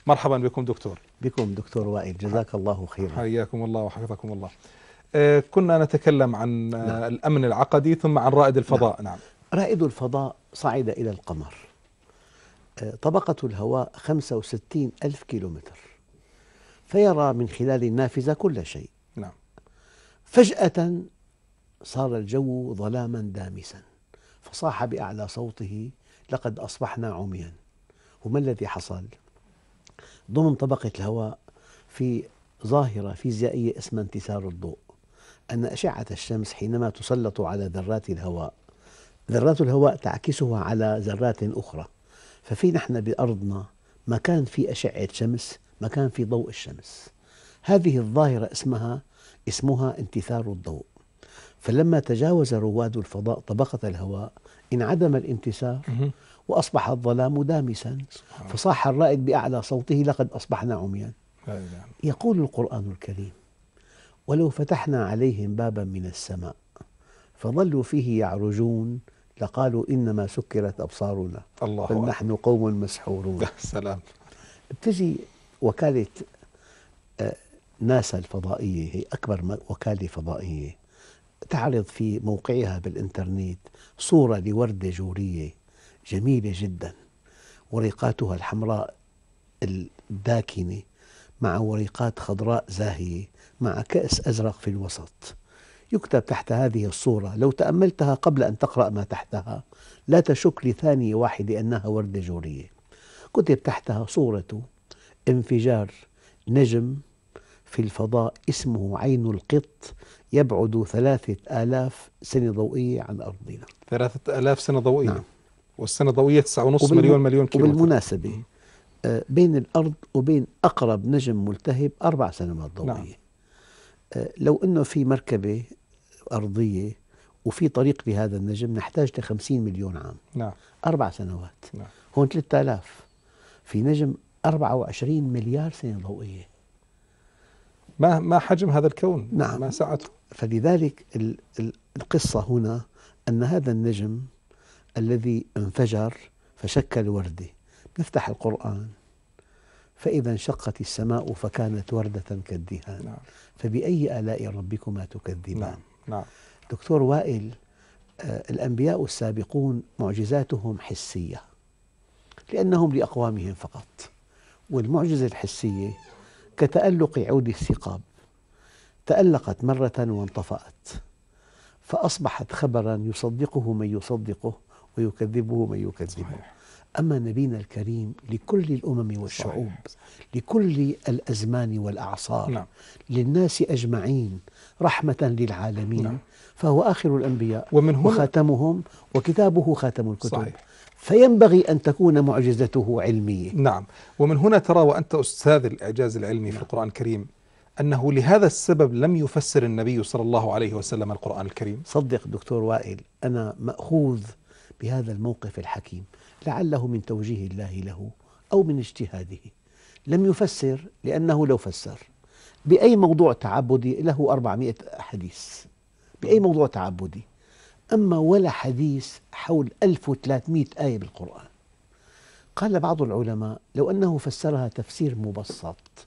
مرحبا بكم دكتور. بكم دكتور وائل. جزاك الله خيرا. حياكم الله وحفظكم الله. آه، كنا نتكلم عن آه، نعم. الأمن العقدي ثم عن رائد الفضاء. نعم. رائد الفضاء صعد إلى القمر. آه، طبقة الهواء 65 ألف كيلومتر. فيرى من خلال النافذة كل شيء. نعم. فجأة صار الجو ظلاما دامسا فصاح بأعلى صوته لقد أصبحنا عميا. وما الذي حصل؟ ضمن طبقة الهواء في ظاهرة فيزيائية اسمها انتثار الضوء. أن أشعة الشمس حينما تسلط على ذرات الهواء ذرات الهواء تعكسها على ذرات أخرى. ففي نحن بأرضنا مكان في أشعة شمس مكان في ضوء الشمس. هذه الظاهرة اسمها اسمها انتثار الضوء. فلما تجاوز رواد الفضاء طبقة الهواء انعدم الانتثار. وأصبح الظلام دامسا. فصاح الرائد بأعلى صوته لقد أصبحنا عميا. يقول القرآن الكريم ولو فتحنا عليهم بابا من السماء فظلوا فيه يعرجون لقالوا إنما سكرت أبصارنا الله بل نحن قوم مسحورون. سلام. بتجي وكالة آه، ناسا الفضائية هي أكبر وكالة فضائية. تعرض في موقعها بالإنترنت صورة لوردة جورية جميلة جدا وريقاتها الحمراء الداكنة مع وريقات خضراء زاهية مع كأس أزرق في الوسط. يكتب تحت هذه الصورة لو تأملتها قبل أن تقرأ ما تحتها لا تشك لثانية واحدة أنها وردة جورية. كتب تحتها صورة انفجار نجم في الفضاء اسمه عين القط يبعد ثلاثة آلاف سنة ضوئية عن أرضنا. ثلاثة آلاف سنة ضوئية؟ نعم. والسنة الضوئية تسعة ونص وبالم- مليون مليون كيلو. وبالمناسبة آه، بين الأرض وبين أقرب نجم ملتهب أربع سنوات ضوئية. نعم. آه، لو أنه في مركبة أرضية وفي طريق لهذا النجم نحتاج ل 50 مليون عام. نعم. أربع سنوات. نعم. هون 3000 في نجم 24 مليار سنة ضوئية. ما ما حجم هذا الكون؟ نعم. ما سعته؟ فلذلك ال- ال- القصة هنا أن هذا النجم الذي انفجر فشكل وردة نفتح القرآن. فإذا انشقت السماء فكانت وردة كالدهان. نعم. فبأي آلاء ربكما تكذبان؟ نعم. نعم. دكتور وائل آه، الأنبياء السابقون معجزاتهم حسية لأنهم لأقوامهم فقط. والمعجزة الحسية كتألق عود الثقاب. تألقت مرة وانطفأت فأصبحت خبرا يصدقه من يصدقه ويكذبه من يكذبه. صحيح. أما نبينا الكريم لكل الأمم والشعوب صحيح. لكل الأزمان والأعصار نعم. للناس أجمعين رحمة للعالمين. نعم. فهو آخر الأنبياء ومن هنا وخاتمهم وكتابه خاتم الكتب. صحيح. فينبغي أن تكون معجزته علمية. نعم. ومن هنا ترى وأنت أستاذ الإعجاز العلمي في نعم. القرآن الكريم أنه لهذا السبب لم يفسر النبي صلى الله عليه وسلم القرآن الكريم. صدق دكتور وائل أنا مأخوذ بهذا الموقف الحكيم لعله من توجيه الله له أو من اجتهاده. لم يفسر لأنه لو فسر. بأي موضوع تعبدي له 400 حديث بأي موضوع تعبدي. أما ولا حديث حول 1300 آية بالقرآن قال بعض العلماء لو أنه فسرها تفسير مبسط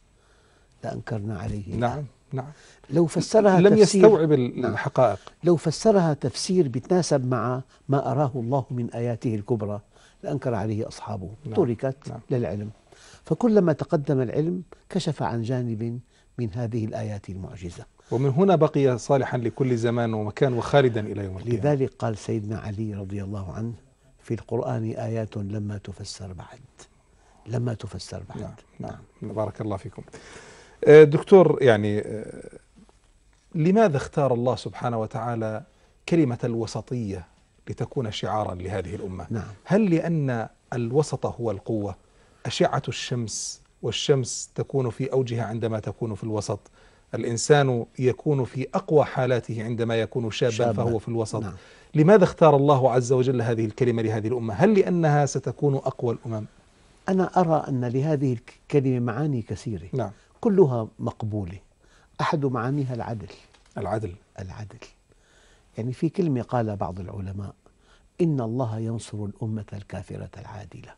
لأنكرنا عليه نعم نعم لو فسرها لم تفسير يستوعب نعم. الحقائق لو فسرها تفسير بيتناسب مع ما أراه الله من آياته الكبرى لأنكر عليه أصحابه نعم. تركت نعم. للعلم فكلما تقدم العلم كشف عن جانب من هذه الآيات المعجزة ومن هنا بقي صالحا لكل زمان ومكان وخالدا إلى يوم القيامة. لذلك قال سيدنا علي رضي الله عنه في القرآن آيات لما تفسر بعد. لما تفسر بعد. نعم نعم. بارك الله فيكم. آه، دكتور يعني آه، لماذا اختار الله سبحانه وتعالى كلمة الوسطية لتكون شعارا لهذه الأمة؟ نعم. هل لأن الوسط هو القوة؟ أشعة الشمس والشمس تكون في أوجها عندما تكون في الوسط؟ الإنسان يكون في أقوى حالاته عندما يكون شابا, شاباً. فهو في الوسط. نعم. لماذا اختار الله عز وجل هذه الكلمة لهذه الأمة؟ هل لأنها ستكون أقوى الأمم؟ أنا أرى أن لهذه الكلمة معاني كثيرة. نعم. كلها مقبولة. أحد معانيها العدل. العدل. العدل. يعني في كلمة قال بعض العلماء إن الله ينصر الأمة الكافرة العادلة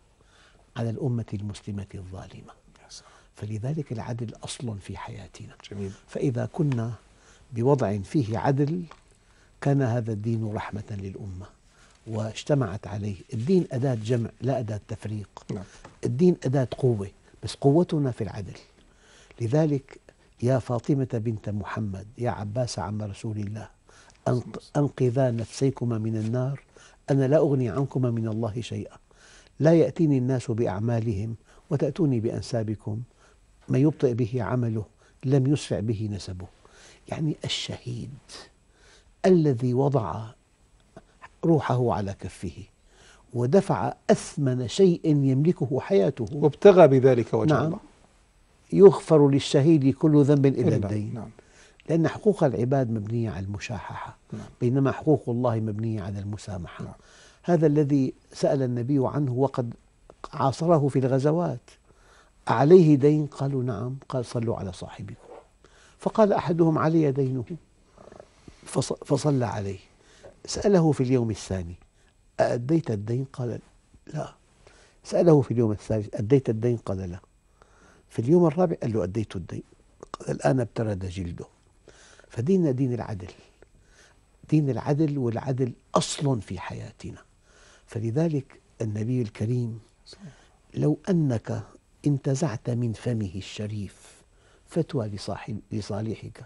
على الأمة المسلمة الظالمة. فلذلك العدل أصل في حياتنا. جميل. فإذا كنا بوضع فيه عدل كان هذا الدين رحمة للأمة واجتمعت عليه. الدين أداة جمع لا أداة تفريق. نعم. الدين أداة قوة بس قوتنا في العدل. لذلك يا فاطمة بنت محمد يا عباس عم رسول الله أنقذا نفسيكما من النار. أنا لا أغني عنكما من الله شيئا. لا يأتيني الناس بأعمالهم وتأتوني بأنسابكم. ما يبطئ به عمله لم يسرع به نسبه. يعني الشهيد الذي وضع روحه على كفه ودفع أثمن شيء يملكه حياته. وابتغى بذلك وجه نعم. الله. يغفر للشهيد كل ذنب إلا الدين. نعم. لأن حقوق العباد مبنية على المشاححة نعم. بينما حقوق الله مبنية على المسامحة. نعم. هذا الذي سأل النبي عنه وقد عاصره في الغزوات. أعليه دين؟ قالوا نعم. قال صلوا على صاحبكم. فقال أحدهم علي دينه؟ فصلى عليه. سأله في اليوم الثاني أأديت الدين؟ قال لا. سأله في اليوم الثالث أديت الدين؟ قال لا. في اليوم الرابع قال له أديت الدين. قال الآن ابترد جلده. فديننا دين العدل. دين العدل والعدل أصل في حياتنا. فلذلك النبي الكريم لو أنك انتزعت من فمه الشريف فتوى لصالحك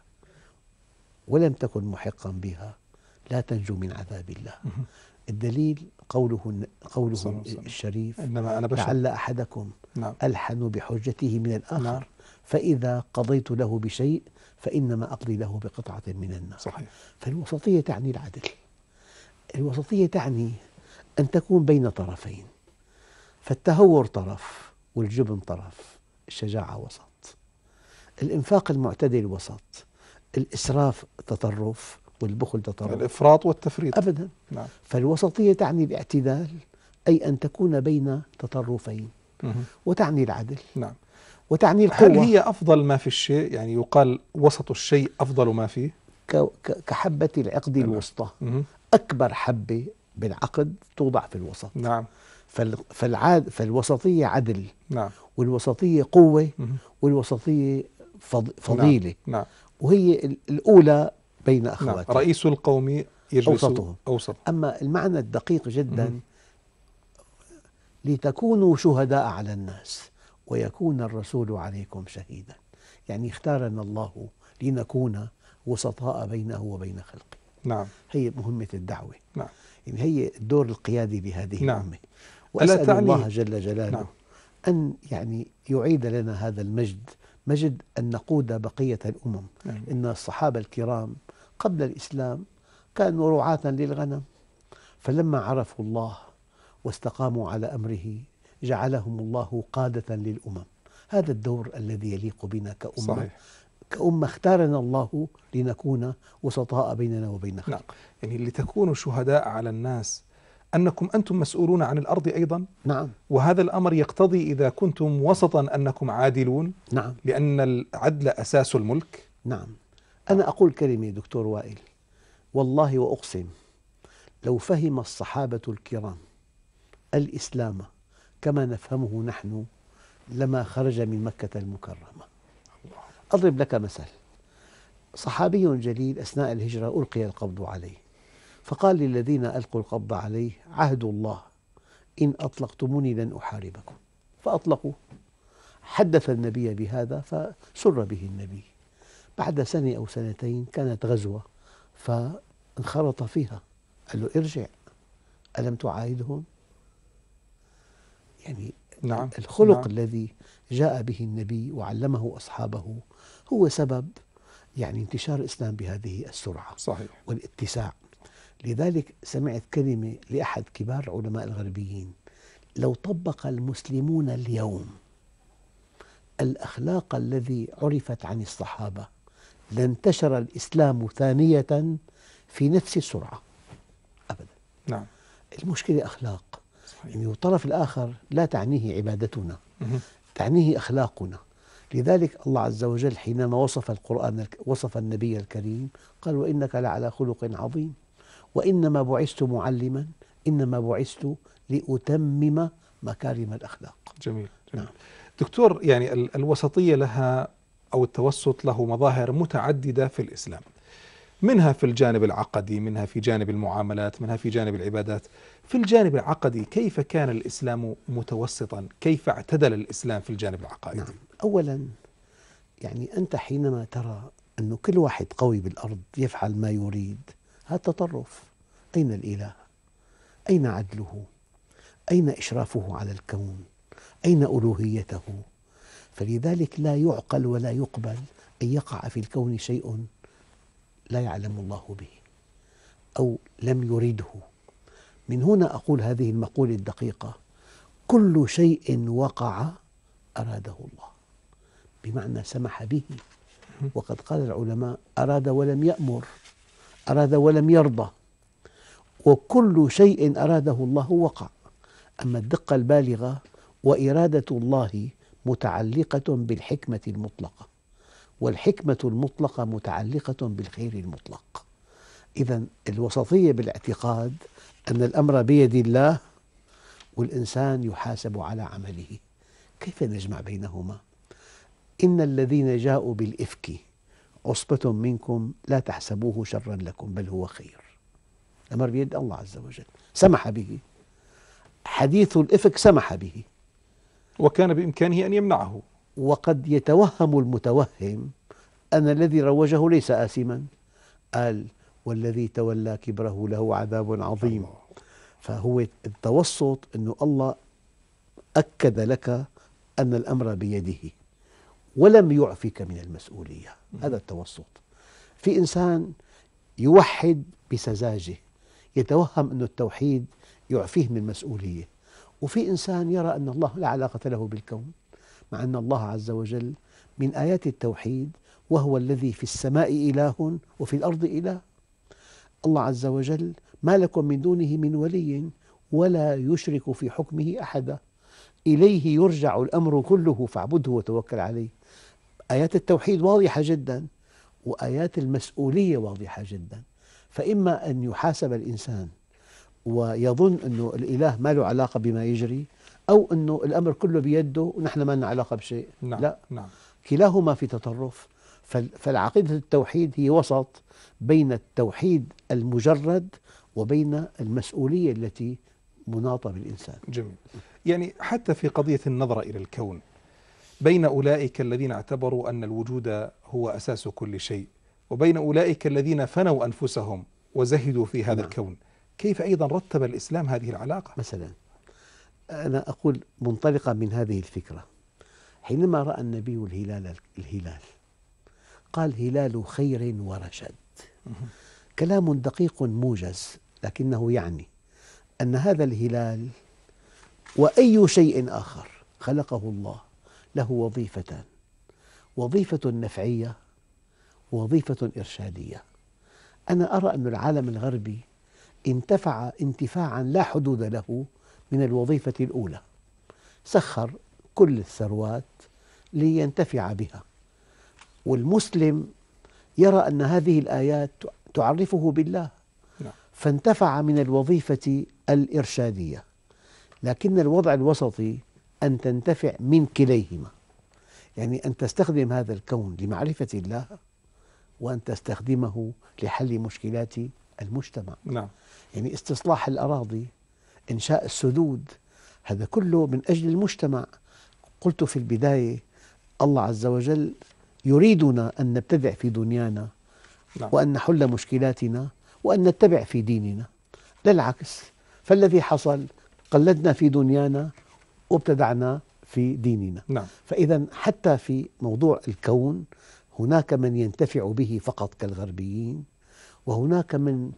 ولم تكن محقا بها. لا تنجو من عذاب الله. الدليل قوله قوله الشريف إنما أنا بشر. لعل أحدكم نعم. ألحن بحجته من الآخر. نعم. فإذا قضيت له بشيء فإنما أقضي له بقطعة من النار. صحيح. فالوسطية تعني العدل. الوسطية تعني أن تكون بين طرفين. فالتهور طرف والجبن طرف الشجاعة وسط. الإنفاق المعتدل وسط. الإسراف تطرف والبخل تطرف. الإفراط والتفريط. أبدا. نعم. فالوسطية تعني الاعتدال أي أن تكون بين تطرفين. مهم. وتعني العدل. نعم. وتعني القوة. هل هي أفضل ما في الشيء؟ يعني يقال وسط الشيء أفضل ما فيه؟ كحبة العقد نعم. الوسطى. أكبر حبة بالعقد توضع في الوسط. نعم. فالعاد فالوسطية عدل. نعم. والوسطية قوة. والوسطية فض- فضيلة. نعم. وهي ال- الأولى بين نعم. أخواتها رئيس القوم يجلس أوسطهم. أوسط. أما المعنى الدقيق جدا. لتكونوا شهداء على الناس ويكون الرسول عليكم شهيدا. يعني اختارنا الله لنكون وسطاء بينه وبين خلقه. نعم. هي مهمة الدعوة. نعم. يعني هي الدور القيادي لهذه نعم. الأمة. وأسأل تعني- الله جل جلاله نعم. أن يعني يعيد لنا هذا المجد مجد أن نقود بقية الأمم. نعم. إن الصحابة الكرام قبل الإسلام كانوا رعاة للغنم. فلما عرفوا الله واستقاموا على أمره جعلهم الله قادة للأمم. هذا الدور الذي يليق بنا كأمة. صحيح. كأمة اختارنا الله لنكون وسطاء بيننا وبين نعم. خلقه يعني لتكونوا شهداء على الناس أنكم أنتم مسؤولون عن الأرض أيضا. نعم. وهذا الأمر يقتضي إذا كنتم وسطا أنكم عادلون. نعم. لأن العدل أساس الملك. نعم. أنا أقول كلمة دكتور وائل. والله وأقسم لو فهم الصحابة الكرام الإسلام كما نفهمه نحن لما خرج من مكة المكرمة. أضرب لك مثل صحابي جليل أثناء الهجرة ألقي القبض عليه. فقال للذين ألقوا القبض عليه عهد الله إن أطلقتموني لن أحاربكم. فأطلقوا. حدث النبي بهذا فسر به النبي. بعد سنة أو سنتين كانت غزوة فانخرط فيها. قال له ارجع ألم تعاهدهم؟ يعني نعم الخلق نعم. الذي جاء به النبي وعلمه أصحابه هو سبب يعني انتشار الإسلام بهذه السرعة صحيح. والاتساع. لذلك سمعت كلمة لأحد كبار علماء الغربيين. لو طبق المسلمون اليوم الأخلاق الذي عرفت عن الصحابة لانتشر الإسلام ثانية في نفس السرعة. أبدا. نعم. المشكلة أخلاق. صحيح. يعني الطرف الآخر لا تعنيه عبادتنا مهم. تعنيه أخلاقنا. لذلك الله عز وجل حينما وصف القرآن وصف النبي الكريم قال وإنك لعلى خلق عظيم. وإنما بعثت معلما إنما بعثت لأتمم مكارم الأخلاق. جميل جميل. نعم. دكتور يعني ال- الوسطية لها أو التوسط له مظاهر متعددة في الإسلام منها في الجانب العقدي منها في جانب المعاملات منها في جانب العبادات. في الجانب العقدي كيف كان الإسلام متوسطا؟ كيف اعتدل الإسلام في الجانب العقائدي؟ نعم. أولا يعني أنت حينما ترى أن كل واحد قوي بالأرض يفعل ما يريد هذا تطرف أين الإله؟ أين عدله؟ أين إشرافه على الكون؟ أين ألوهيته؟ فلذلك لا يعقل ولا يقبل أن يقع في الكون شيء لا يعلم الله به أو لم يريده من هنا أقول هذه المقولة الدقيقة كل شيء وقع أراده الله بمعنى سمح به وقد قال العلماء أراد ولم يأمر أراد ولم يرضى. وكل شيء أراده الله وقع. أما الدقة البالغة وإرادة الله متعلقة بالحكمة المطلقة. والحكمة المطلقة متعلقة بالخير المطلق. إذا الوسطية بالاعتقاد أن الأمر بيد الله والإنسان يحاسب على عمله. كيف نجمع بينهما؟ إن الذين جاءوا بالإفك عصبة منكم لا تحسبوه شرا لكم بل هو خير. الأمر بيد الله عز وجل. سمح به. حديث الإفك سمح به. وكان بإمكانه أن يمنعه. وقد يتوهم المتوهم أن الذي روجه ليس آثما. قال والذي تولى كبره له عذاب عظيم. فهو التوسط أنه الله أكد لك أن الأمر بيده. ولم يعفك من المسؤولية. هذا التوسط. في إنسان يوحد بسذاجة يتوهم أن التوحيد يعفيه من مسؤولية وفي إنسان يرى أن الله لا علاقة له بالكون مع أن الله عز وجل من آيات التوحيد وهو الذي في السماء إله وفي الأرض إله. الله عز وجل ما لكم من دونه من ولي ولا يشرك في حكمه أحدا. إليه يرجع الأمر كله فاعبده وتوكل عليه. آيات التوحيد واضحة جدا وآيات المسؤولية واضحة جدا. فإما أن يحاسب الإنسان ويظن أنه الإله ما له علاقة بما يجري أو أنه الأمر كله بيده ونحن ما لنا علاقة بشيء. نعم لا. نعم. كلاهما في تطرف. فال- فالعقيدة التوحيد هي وسط بين التوحيد المجرد وبين المسؤولية التي مناطة بالإنسان. جميل. يعني حتى في قضية النظرة إلى الكون بين أولئك الذين اعتبروا أن الوجود هو أساس كل شيء وبين أولئك الذين فنوا أنفسهم وزهدوا في هذا نعم. الكون. كيف أيضا رتب الإسلام هذه العلاقة؟ مثلا أنا أقول منطلقا من هذه الفكرة. حينما رأى النبي الهلال الهلال قال هلال خير ورشد. كلام دقيق موجز لكنه يعني أن هذا الهلال وأي شيء آخر خلقه الله له وظيفتان وظيفة نفعية ووظيفة إرشادية. أنا أرى أن العالم الغربي انتفع انتفاعا لا حدود له من الوظيفة الأولى. سخر كل الثروات لينتفع بها. والمسلم يرى أن هذه الآيات تعرفه بالله. نعم. فانتفع من الوظيفة الإرشادية. لكن الوضع الوسطي أن تنتفع من كليهما. يعني أن تستخدم هذا الكون لمعرفة الله وأن تستخدمه لحل مشكلات المجتمع. نعم. يعني استصلاح الأراضي إنشاء السدود هذا كله من أجل المجتمع. قلت في البداية الله عز وجل يريدنا أن نبتدع في دنيانا نعم. وأن نحل مشكلاتنا وأن نتبع في ديننا. لا العكس. فالذي حصل؟ قلدنا في دنيانا وابتدعنا في ديننا. نعم. فإذا حتى في موضوع الكون هناك من ينتفع به فقط كالغربيين وهناك من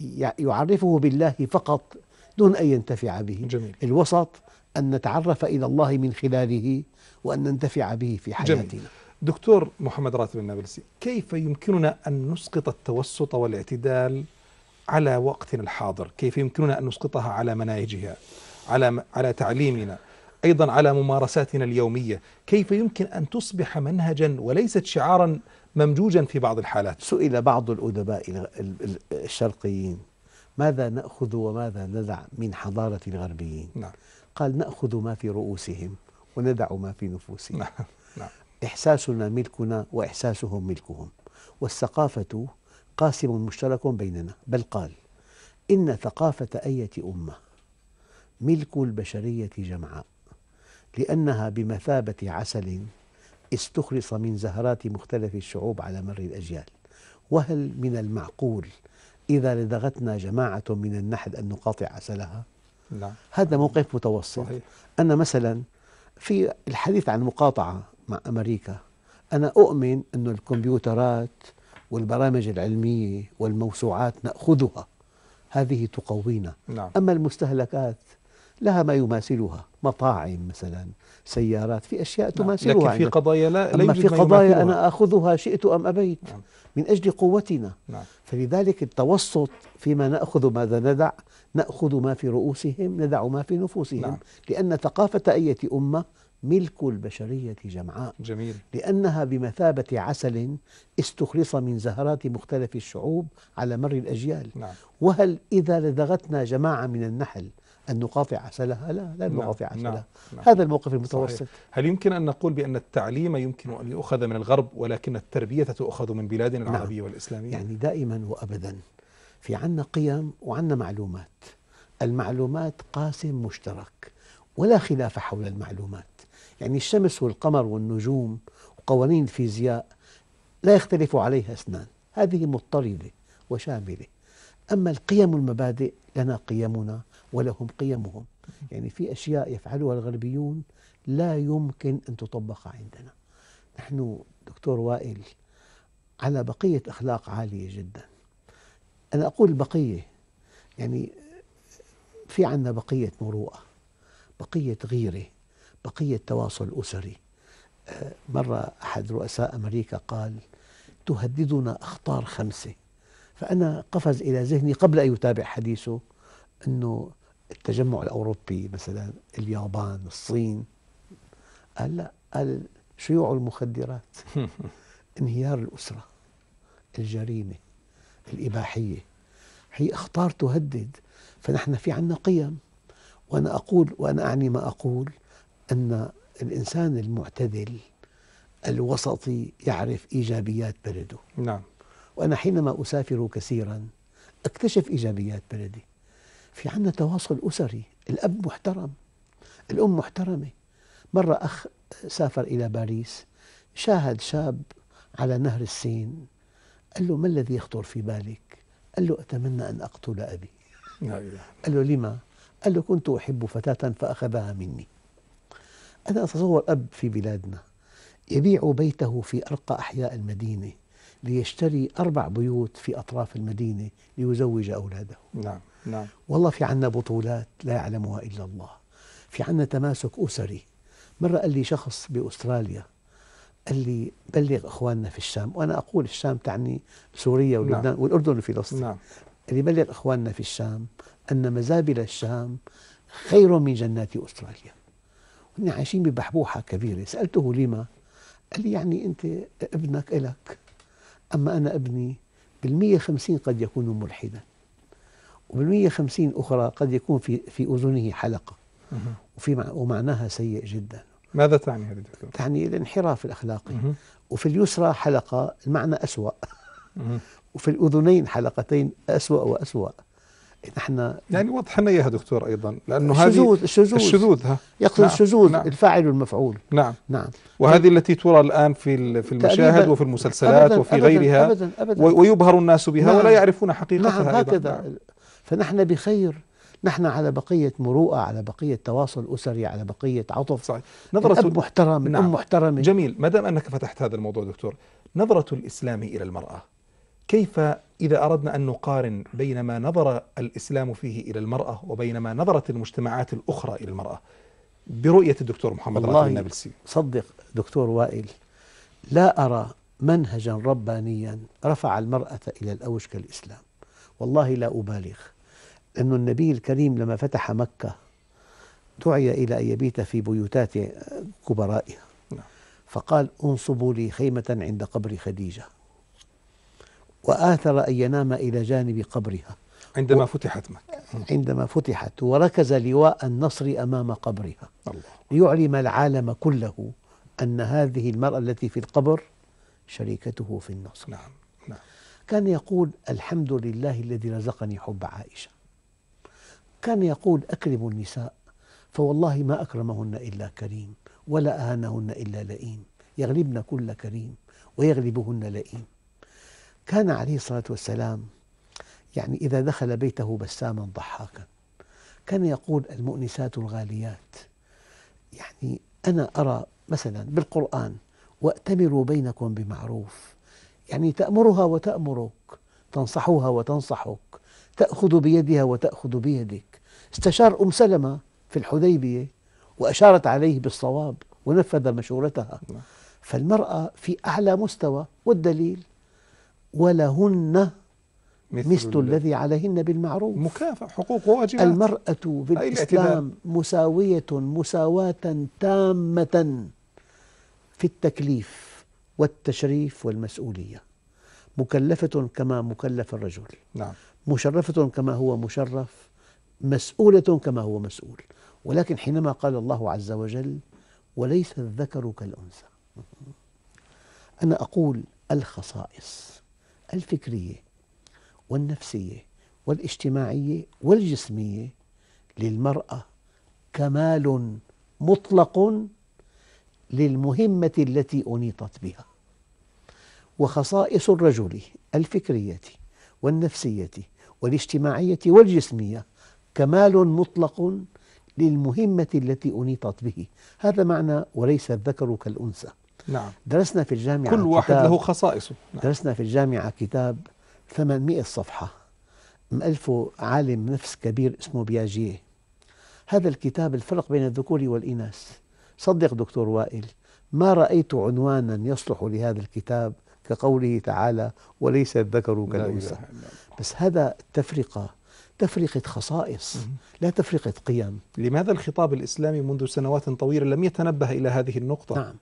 يع- يعرفه بالله فقط دون أن ينتفع به. جميل. الوسط أن نتعرف إلى الله من خلاله وأن ننتفع به في جميل. حياتنا دكتور محمد راتب النابلسي كيف يمكننا أن نسقط التوسط والاعتدال على وقتنا الحاضر؟ كيف يمكننا أن نسقطها على مناهجها على على تعليمنا؟ أيضا على ممارساتنا اليومية. كيف يمكن أن تصبح منهجا وليست شعارا ممجوجا في بعض الحالات؟ سئل بعض الأدباء الشرقيين ماذا نأخذ وماذا ندع من حضارة الغربيين؟ نعم. قال نأخذ ما في رؤوسهم وندع ما في نفوسهم. نعم نعم. إحساسنا ملكنا وإحساسهم ملكهم والثقافة قاسم مشترك بيننا. بل قال إن ثقافة أية أمة ملك البشرية جمعاء. لأنها بمثابة عسل استخلص من زهرات مختلف الشعوب على مر الأجيال. وهل من المعقول إذا لدغتنا جماعة من النحل أن نقاطع عسلها؟ نعم هذا موقف متوسط. صحيح. أنا مثلا في الحديث عن مقاطعة مع أمريكا أنا أؤمن أن الكمبيوترات والبرامج العلمية والموسوعات نأخذها. هذه تقوينا. نعم. أما المستهلكات لها ما يماثلها مطاعم مثلا سيارات في أشياء نعم. تماثلها لكن في. قضايا لا, لا أما في قضايا. أنا آخذها شئت أم أبيت نعم. من أجل قوتنا نعم فلذلك التوسط فيما نأخذ ماذا ندع نأخذ ما في رؤوسهم ندع ما في نفوسهم نعم. لأن ثقافة أية أمة ملك البشرية جمعاء جميل لأنها بمثابة عسل استخلص من زهرات مختلف الشعوب على مر الأجيال نعم وهل إذا لدغتنا جماعة من النحل أن نقاطع عسلها لا لا نعم. نقاطع عسلها نعم. نعم. هذا الموقف المتوسط صحيح. هل يمكن أن نقول بأن التعليم يمكن أن يؤخذ من الغرب ولكن التربية تؤخذ من بلادنا نعم. العربية والإسلامية يعني دائما وأبدا في عنا قيم وعنا معلومات المعلومات قاسم مشترك ولا خلاف حول المعلومات يعني الشمس والقمر والنجوم وقوانين الفيزياء لا يختلف عليها اثنان هذه مضطردة وشاملة أما القيم والمبادئ لنا قيمنا ولهم قيمهم. يعني في أشياء يفعلها الغربيون لا يمكن أن تطبق عندنا. نحن دكتور وائل على بقية أخلاق عالية جدا. أنا أقول بقية يعني في عنا بقية مروءة بقية غيرة بقية تواصل أسري. مرة أحد رؤساء أمريكا قال تهددنا أخطار خمسة. فأنا قفز إلى ذهني قبل أن يتابع حديثه أنه التجمع الأوروبي مثلا اليابان الصين. قال لا قال شيوع المخدرات انهيار الأسرة الجريمة الإباحية. هي أخطار تهدد فنحن في عنا قيم. وأنا أقول وأنا أعني ما أقول أن الإنسان المعتدل الوسطي يعرف إيجابيات بلده. نعم. وأنا حينما أسافر كثيرا أكتشف إيجابيات بلدي. في عنا تواصل أسري. الأب محترم الأم محترمة. مرة أخ سافر إلى باريس شاهد شاب على نهر السين. قال له ما الذي يخطر في بالك؟ قال له أتمنى أن أقتل أبي. قال له لما؟ قال له كنت أحب فتاة فأخذها مني. أنا أتصور أب في بلادنا يبيع بيته في أرقى أحياء المدينة ليشتري أربع بيوت في أطراف المدينة ليزوج أولاده. نعم. نعم. والله في عنا بطولات لا يعلمها إلا الله. في عنا تماسك أسري. مرة قال لي شخص بأستراليا قال لي بلغ إخواننا في الشام وأنا أقول الشام تعني سوريا ولبنان نعم. والأردن وفلسطين نعم. قال لي بلغ إخواننا في الشام أن مزابل الشام خير من جنات أستراليا. ونحن عايشين ببحبوحة كبيرة. سألته لما قال لي يعني أنت ابنك إلك. أما أنا ابني بالمية خمسين قد يكون ملحدا. وبالمية خمسين أخرى قد يكون في, في أذنه حلقة. وفي مع ومعناها سيء جدا ماذا تعني هذه دكتور؟ تعني الانحراف الأخلاقي. وفي اليسرى حلقة المعنى أسوأ. وفي الأذنين حلقتين أسوأ وأسوأ نحن يعني وضح لنا اياها دكتور أيضا لأنه هذه الشذوذ الشذوذ الشذوذ ها يقصد نعم، الشذوذ نعم. الفاعل والمفعول نعم نعم وهذه التي ترى الآن في في المشاهد وفي المسلسلات أبداً وفي أبداً غيرها أبدا أبدا ويبهر الناس بها نعم. ولا يعرفون حقيقتها نعم. هكذا فنحن بخير. نحن على بقية مروءة على بقية تواصل أسري على بقية عطف. صحيح. نظرة محترم الأم نعم. محترمة. جميل. ما دام أنك فتحت هذا الموضوع دكتور نظرة الإسلام إلى المرأة كيف إذا أردنا أن نقارن بين ما نظر الإسلام فيه إلى المرأة وبين ما نظرت المجتمعات الأخرى إلى المرأة؟ برؤية الدكتور محمد راتب النابلسي. صدق دكتور وائل لا أرى منهجا ربانيا رفع المرأة إلى الأوج كالإسلام. والله لا أبالغ. لأن النبي الكريم لما فتح مكة دعي إلى أن يبيت في بيوتات كبرائها نعم. فقال أنصبوا لي خيمة عند قبر خديجة. وآثر أن ينام إلى جانب قبرها. عندما فتحت مكة. عندما فتحت وركز لواء النصر أمام قبرها. الله. ليعلم العالم كله أن هذه المرأة التي في القبر شريكته في النصر. نعم. نعم. كان يقول الحمد لله الذي رزقني حب عائشة. كان يقول أكرموا النساء فوالله ما أكرمهن إلا كريم ولا أهانهن إلا لئيم يغلبن كل كريم ويغلبهن لئيم. كان عليه الصلاة والسلام يعني إذا دخل بيته بساما ضحاكا. كان يقول المؤنسات الغاليات يعني أنا أرى مثلا بالقرآن وأتمروا بينكم بمعروف يعني تأمرها وتأمرك تنصحها وتنصحك تأخذ بيدها وتأخذ بيدك. استشار أم سلمة في الحديبية وأشارت عليه بالصواب ونفذ مشورتها. نعم. فالمرأة في أعلى مستوى والدليل؟ ولهن مثل ال- الذي عليهن بالمعروف. مكافأة حقوق وواجبات. المرأة في أي الإسلام مساوية مساواة تامة في التكليف والتشريف والمسؤولية. مكلفة كما مكلف الرجل. نعم. مشرفة كما هو مشرف مسؤولة كما هو مسؤول. ولكن حينما قال الله عز وجل وليس الذكر كالأنثى. أنا أقول الخصائص الفكرية والنفسية والاجتماعية والجسمية للمرأة كمال مطلق للمهمة التي أنيطت بها. وخصائص الرجل الفكرية والنفسية والاجتماعية والجسمية. كمال مطلق للمهمة التي أنيطت به. هذا معنى وليس الذكر كالأنثى. نعم. درسنا في الجامعة كل واحد كتاب- له خصائصه. نعم. درسنا في الجامعة كتاب 800 صفحة. مؤلفه عالم نفس كبير اسمه بياجيه. هذا الكتاب الفرق بين الذكور والإناث. صدق دكتور وائل ما رأيت عنوانا يصلح لهذا الكتاب كقوله تعالى وليس الذكر كالأنثى. بس هذا تفرقة تفرقة خصائص لا تفرقة قيم. لماذا الخطاب الإسلامي منذ سنوات طويلة لم يتنبه إلى هذه النقطة؟ نعم.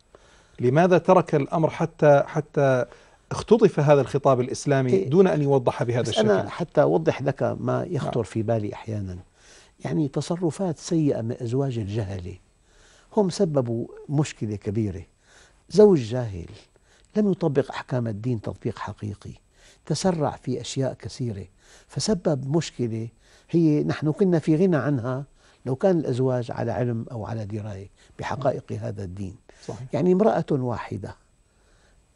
لماذا ترك الأمر حتى حتى اختطف هذا الخطاب الإسلامي إيه. دون أن يوضح بهذا الشكل أنا حتى أوضح لك ما نعم. يخطر في بالي أحيانا. يعني تصرفات سيئة من أزواج الجهلة هم سببوا مشكلة كبيرة. زوج جاهل لم يطبق أحكام الدين تطبيق حقيقي. تسرع في أشياء كثيرة. فسبب مشكلة هي نحن كنا في غنى عنها لو كان الأزواج على علم أو على دراية بحقائق هذا الدين. صحيح. يعني امرأة واحدة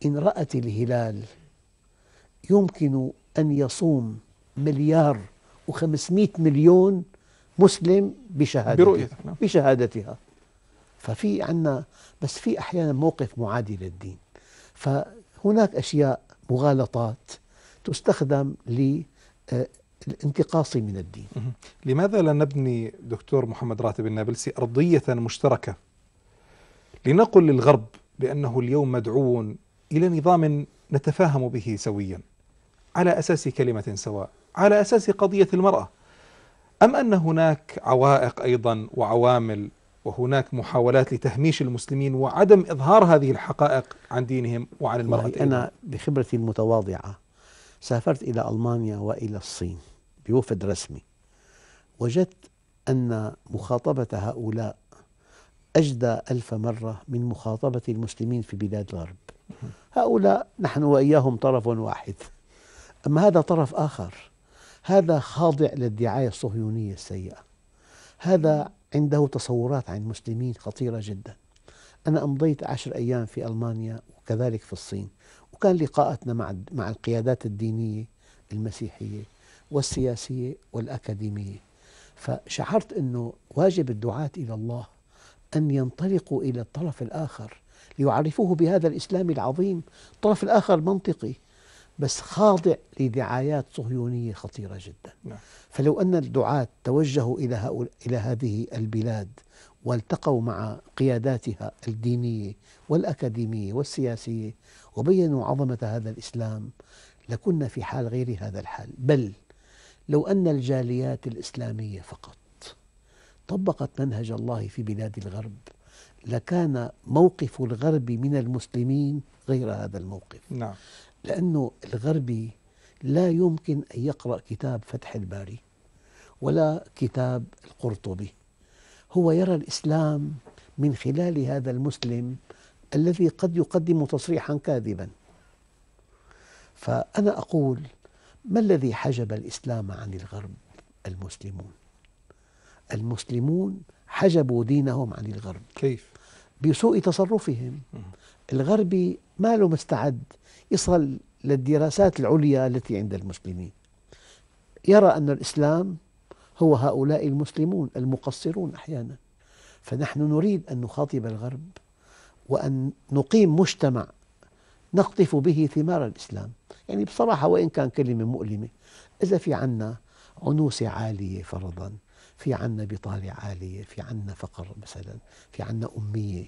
إن رأت الهلال يمكن أن يصوم مليار وخمسمائة مليون مسلم بشهادتها. نعم. بشهادتها. ففي عنا بس في أحيانا موقف معادي للدين. فهناك أشياء مغالطات تستخدم للانتقاص من الدين. لماذا لا نبني دكتور محمد راتب النابلسي أرضية مشتركة لنقل للغرب بأنه اليوم مدعو إلى نظام نتفاهم به سويا على أساس كلمة سواء على أساس قضية المرأة أم أن هناك عوائق أيضا وعوامل وهناك محاولات لتهميش المسلمين وعدم إظهار هذه الحقائق عن دينهم وعن المرأة؟ أنا بخبرتي المتواضعة سافرت إلى ألمانيا وإلى الصين بوفد رسمي. وجدت أن مخاطبة هؤلاء أجدى ألف مرة من مخاطبة المسلمين في بلاد الغرب. هؤلاء نحن وإياهم طرف واحد. أما هذا طرف آخر هذا خاضع للدعاية الصهيونية السيئة. هذا عنده تصورات عن المسلمين خطيرة جدا. أنا أمضيت عشر أيام في ألمانيا وكذلك في الصين. وكان لقاءاتنا مع مع القيادات الدينية المسيحية والسياسية والأكاديمية. فشعرت أنه واجب الدعاة إلى الله أن ينطلقوا إلى الطرف الآخر ليعرفوه بهذا الإسلام العظيم. الطرف الآخر منطقي بس خاضع لدعايات صهيونية خطيرة جدا. نعم. فلو أن الدعاة توجهوا إلى, هؤلاء إلى هذه البلاد والتقوا مع قياداتها الدينية والأكاديمية والسياسية وبينوا عظمة هذا الإسلام لكنا في حال غير هذا الحال. بل لو أن الجاليات الإسلامية فقط طبقت منهج الله في بلاد الغرب لكان موقف الغرب من المسلمين غير هذا الموقف. نعم. لأنه الغربي لا يمكن أن يقرأ كتاب فتح الباري ولا كتاب القرطبي. هو يرى الإسلام من خلال هذا المسلم الذي قد يقدم تصريحا كاذبا. فأنا أقول ما الذي حجب الإسلام عن الغرب المسلمون؟ المسلمون حجبوا دينهم عن الغرب. كيف؟ بسوء تصرفهم. الغربي ما له مستعد يصل للدراسات العليا التي عند المسلمين. يرى أن الإسلام هو هؤلاء المسلمون المقصرون أحيانا. فنحن نريد أن نخاطب الغرب وأن نقيم مجتمع نقطف به ثمار الإسلام. يعني بصراحة وإن كان كلمة مؤلمة إذا في عنا عنوسة عالية فرضا في عنا بطالة عالية في عنا فقر مثلا في عنا أمية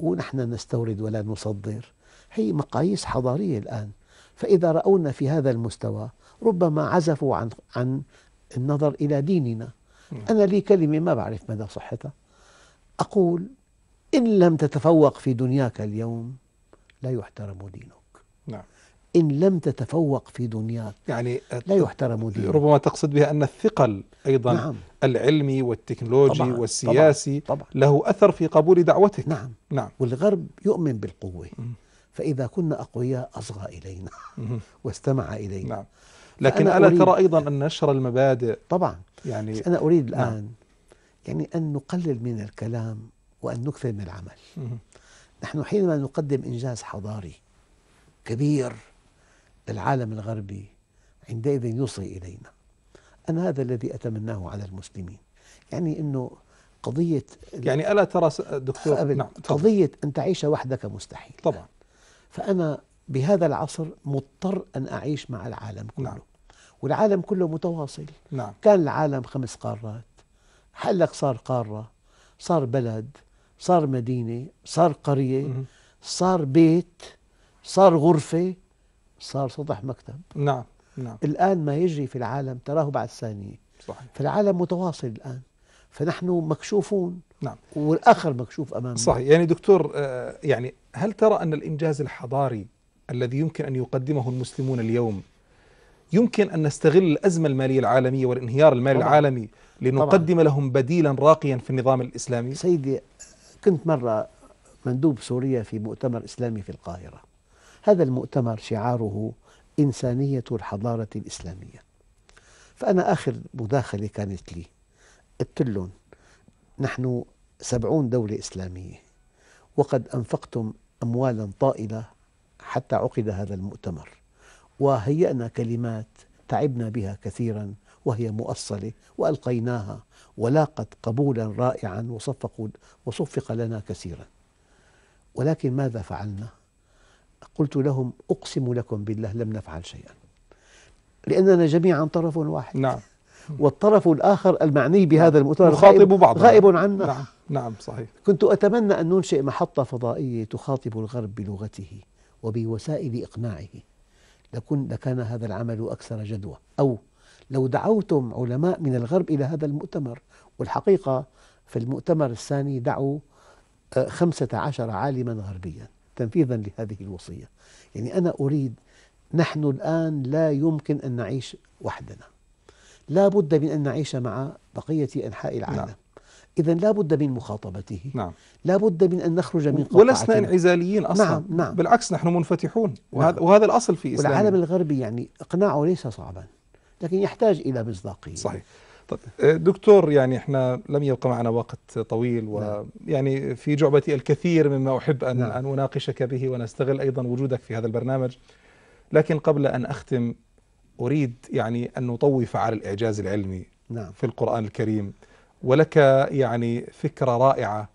ونحن نستورد ولا نصدر هي مقاييس حضارية الآن. فإذا رأونا في هذا المستوى ربما عزفوا عن عن النظر إلى ديننا. أنا لي كلمة ما بعرف مدى صحتها. أقول إن لم تتفوق في دنياك اليوم لا يحترم دينك. نعم. إن لم تتفوق في دنياك يعني لا يحترم دينك. ربما تقصد بها أن الثقل أيضا نعم. العلمي والتكنولوجي طبعاً والسياسي طبعا. له أثر في قبول دعوتك. نعم. نعم. والغرب يؤمن بالقوة. فإذا كنا أقوياء أصغى إلينا. واستمع إلينا. نعم. لكن ألا ترى أيضا أن نشر المبادئ؟ طبعا. يعني أنا أريد نعم. الآن يعني أن نقلل من الكلام وأن نكثر من العمل. نحن حينما نقدم إنجاز حضاري كبير للعالم الغربي عندئذ يوصي إلينا. أنا هذا الذي أتمناه على المسلمين. يعني أنه قضية يعني ألا ترى دكتور؟ نعم. قضية أن تعيش وحدك مستحيل. طبعا. فأنا بهذا العصر مضطر أن أعيش مع العالم كله. نعم. والعالم كله متواصل. نعم. كان العالم خمس قارات هلأ صار قارة صار بلد صار مدينة صار قرية. صار بيت صار غرفة صار سطح مكتب. نعم نعم. الآن ما يجري في العالم تراه بعد ثانية صحيح. فالعالم متواصل الآن. فنحن مكشوفون. نعم. والآخر مكشوف أمامنا. صحيح. يعني دكتور آه، يعني هل ترى أن الإنجاز الحضاري الذي يمكن أن يقدمه المسلمون اليوم يمكن أن نستغل الأزمة المالية العالمية والانهيار المالي طبعاً. العالمي لنقدم لهم بديلا راقيا في النظام الإسلامي؟ سيدي كنت مرة مندوب سوريا في مؤتمر إسلامي في القاهرة. هذا المؤتمر شعاره إنسانية الحضارة الإسلامية. فأنا آخر مداخلة كانت لي. قلت لهم نحن سبعون دولة إسلامية وقد أنفقتم أموالا طائلة حتى عقد هذا المؤتمر. وهيأنا كلمات تعبنا بها كثيرا وهي مؤصلة وألقيناها ولاقت قبولا رائعا وصفقوا وصفق لنا كثيرا. ولكن ماذا فعلنا؟ قلت لهم أقسم لكم بالله لم نفعل شيئا. لأننا جميعا طرف واحد. نعم. والطرف الآخر المعني بهذا المؤتمر نخاطب غائب, بعضنا. غائب عنا. نعم. نعم صحيح. كنت أتمنى أن ننشئ محطة فضائية تخاطب الغرب بلغته وبوسائل إقناعه. لكن لكان هذا العمل أكثر جدوى. أو لو دعوتم علماء من الغرب إلى هذا المؤتمر والحقيقة في المؤتمر الثاني دعوا آه، خمسة عشر عالما غربيا تنفيذا لهذه الوصية. يعني أنا أريد نحن الآن لا يمكن أن نعيش وحدنا. لا بد من أن نعيش مع بقية أنحاء العالم. نعم. إذا لا بد من مخاطبته. نعم. لا بد من أن نخرج من ولسنا قوقعة انعزاليين أصلا. نعم، نعم. بالعكس نحن منفتحون. وهذا, وهذا الأصل في إسلامنا. والعالم الغربي يعني إقناعه ليس صعبا لكن يحتاج إلى مصداقية. صحيح. طيب دكتور يعني إحنا لم يبقى معنا وقت طويل نعم. ويعني في جعبتي الكثير مما أحب أن نعم. أن أناقشك به ونستغل أيضا وجودك في هذا البرنامج لكن قبل أن أختم أريد يعني أن نطوف على الإعجاز العلمي نعم في القرآن الكريم ولك يعني فكرة رائعة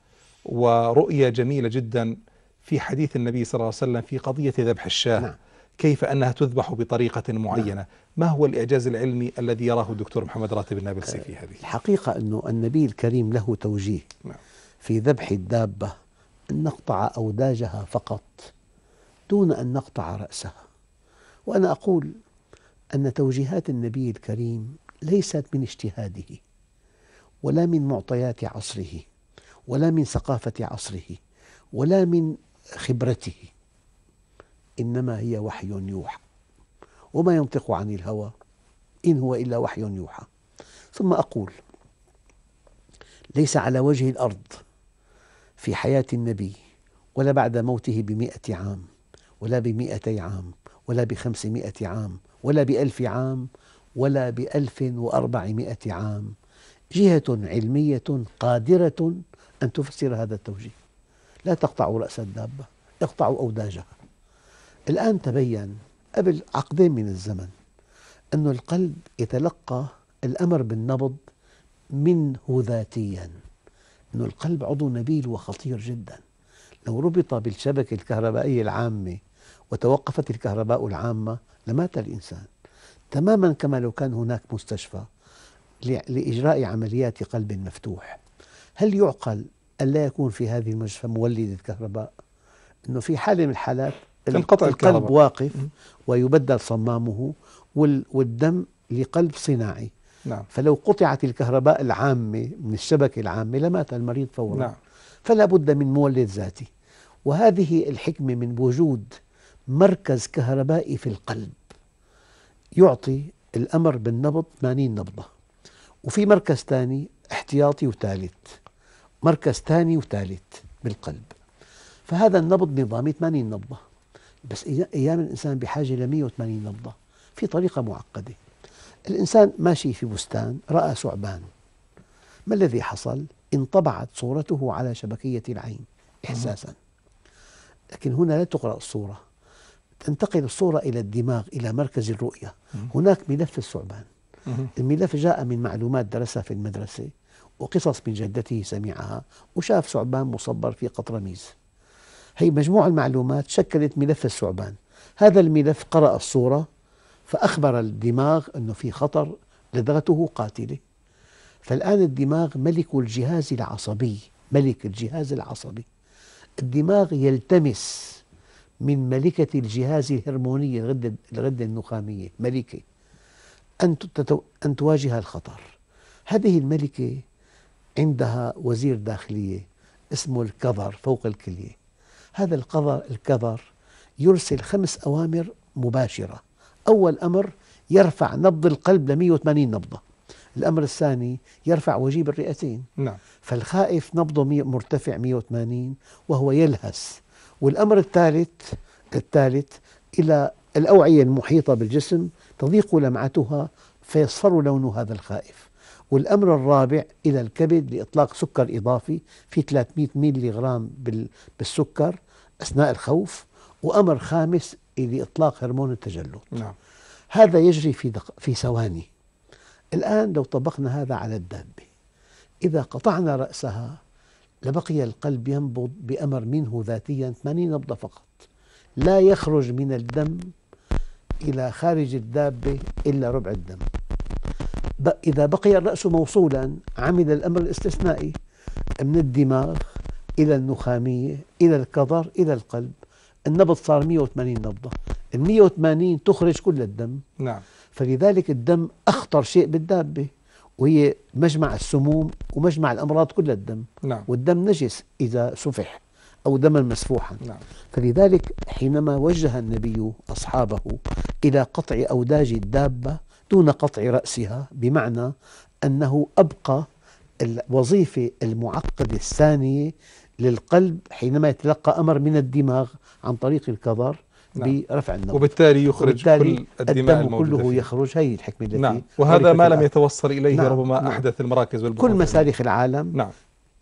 ورؤية جميلة جدا في حديث النبي صلى الله عليه وسلم في قضية ذبح الشاة نعم. كيف أنها تذبح بطريقة معينة ما هو الإعجاز العلمي الذي يراه الدكتور محمد راتب النابلسي في هذه؟ الحقيقة أنه النبي الكريم له توجيه نعم. في ذبح الدابة أن نقطع أوداجها فقط دون أن نقطع رأسها. وأنا أقول أن توجيهات النبي الكريم ليست من اجتهاده ولا من معطيات عصره ولا من ثقافة عصره ولا من خبرته إنما هي وحي يوحى. وما ينطق عن الهوى إن هو إلا وحي يوحى. ثم أقول ليس على وجه الأرض في حياة النبي ولا بعد موته بمئة عام ولا بمئتي عام ولا بخمسمائة عام ولا بألف عام ولا بألف وأربعمائة عام. جهة علمية قادرة أن تفسر هذا التوجيه. لا تقطع رأس الدابة اقطع أوداجها. الآن تبين قبل عقدين من الزمن أن القلب يتلقى الأمر بالنبض منه ذاتيا. أن القلب عضو نبيل وخطير جدا. لو ربط بالشبكة الكهربائية العامة وتوقفت الكهرباء العامة لمات الإنسان. تماما كما لو كان هناك مستشفى لإجراء عمليات قلب مفتوح. هل يعقل أن لا يكون في هذه المستشفى مولدة كهرباء؟ أنه في حالة من الحالات تنقطع القلب الكهرباء. واقف ويبدل صمامه والدم لقلب صناعي. نعم. فلو قطعت الكهرباء العامة من الشبكة العامة لمات المريض فورا. نعم. فلا بد من مولد ذاتي. وهذه الحكمة من وجود مركز كهربائي في القلب. يعطي الأمر بالنبض 80 نبضة. وفي مركز ثاني احتياطي وثالث. مركز ثاني وثالث بالقلب. فهذا النبض نظامي 80 نبضة. بس أيام الإنسان بحاجة ل 180 نبضة في طريقة معقدة. الإنسان ماشي في بستان رأى ثعبان. ما الذي حصل؟ انطبعت صورته على شبكية العين إحساسا. لكن هنا لا تقرأ الصورة. تنتقل الصورة إلى الدماغ إلى مركز الرؤية. هناك ملف الثعبان. الملف جاء من معلومات درسها في المدرسة وقصص من جدته سمعها وشاف ثعبان مصبر في قطرميز. هي مجموع المعلومات شكلت ملف الثعبان. هذا الملف قرأ الصورة فأخبر الدماغ أنه في خطر لدغته قاتلة. فالآن الدماغ ملك الجهاز العصبي ملك الجهاز العصبي. الدماغ يلتمس من ملكة الجهاز الهرموني الغدة, الغدة النخامية ملكة. أن أن تواجه الخطر. هذه الملكة عندها وزير داخلية اسمه الكظر فوق الكلية. هذا القذر الكظر يرسل خمس أوامر مباشرة. أول أمر يرفع نبض القلب ل 180 نبضة. الأمر الثاني يرفع وجيب الرئتين. نعم. فالخائف نبضه مرتفع 180 وهو يلهث والأمر الثالث الثالث إلى الأوعية المحيطة بالجسم تضيق لمعتها فيصفر لون هذا الخائف. والأمر الرابع إلى الكبد لإطلاق سكر إضافي في 300 ميلي غرام بالسكر. أثناء الخوف وأمر خامس لإطلاق هرمون التجلط نعم. هذا يجري في, دق... في ثواني. الآن لو طبقنا هذا على الدابة إذا قطعنا رأسها لبقي القلب ينبض بأمر منه ذاتيا 80 نبضة فقط. لا يخرج من الدم إلى خارج الدابة إلا ربع الدم. إذا بقي الرأس موصولا عمل الأمر الاستثنائي من الدماغ إلى النخامية إلى الكظر إلى القلب. النبض صار 180 نبضة. ال 180 تخرج كل الدم. نعم. فلذلك الدم أخطر شيء بالدابة وهي مجمع السموم ومجمع الأمراض كل الدم. نعم. والدم نجس إذا سفح أو دما مسفوحا. نعم. فلذلك حينما وجه النبي أصحابه إلى قطع أوداج الدابة دون قطع رأسها بمعنى أنه أبقى الوظيفة المعقدة الثانية للقلب حينما يتلقى أمر من الدماغ عن طريق الكظر نعم. برفع النبض وبالتالي يخرج وبالتالي كل الدماء الدم الموجودة كله فيه. يخرج هي الحكمة التي نعم وهذا ما لم. يتوصل إليه نعم. ربما نعم. أحدث المراكز والبحوث كل مسالخ العالم نعم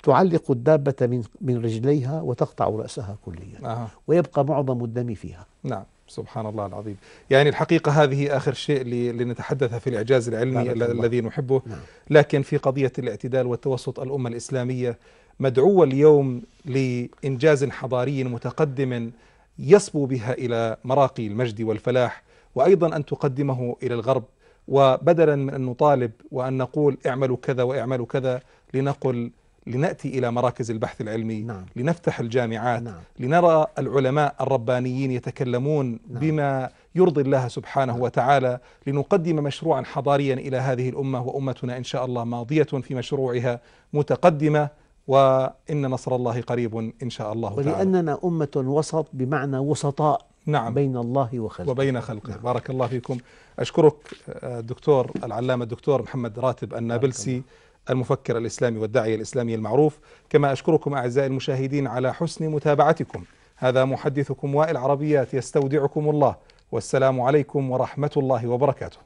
تعلق الدابة من من رجليها وتقطع رأسها كليا آه. ويبقى معظم الدم فيها نعم سبحان الله العظيم يعني الحقيقة هذه آخر شيء لنتحدث في الإعجاز العلمي. الذي نحبه نعم. لكن في قضية الاعتدال والتوسط الأمة الإسلامية مدعوة اليوم لإنجاز حضاري متقدم يصبو بها إلى مراقي المجد والفلاح وأيضا أن تقدمه إلى الغرب وبدلا من أن نطالب وأن نقول اعملوا كذا واعملوا كذا لنقل لنأتي إلى مراكز البحث العلمي نعم. لنفتح الجامعات نعم. لنرى العلماء الربانيين يتكلمون نعم. بما يرضي الله سبحانه وتعالى لنقدم مشروعا حضاريا إلى هذه الأمة وأمتنا إن شاء الله ماضية في مشروعها متقدمة وإن نصر الله قريب إن شاء الله تعالى. ولأننا أمة وسط بمعنى وسطاء نعم. بين الله وخلقه. وبين خلقه. بارك الله فيكم. أشكرك آه، الدكتور العلامة الدكتور محمد راتب النابلسي المفكر الإسلامي والداعية الإسلامي المعروف. كما أشكركم أعزائي المشاهدين على حسن متابعتكم. هذا محدثكم وائل عربيات يستودعكم الله. والسلام عليكم ورحمة الله وبركاته.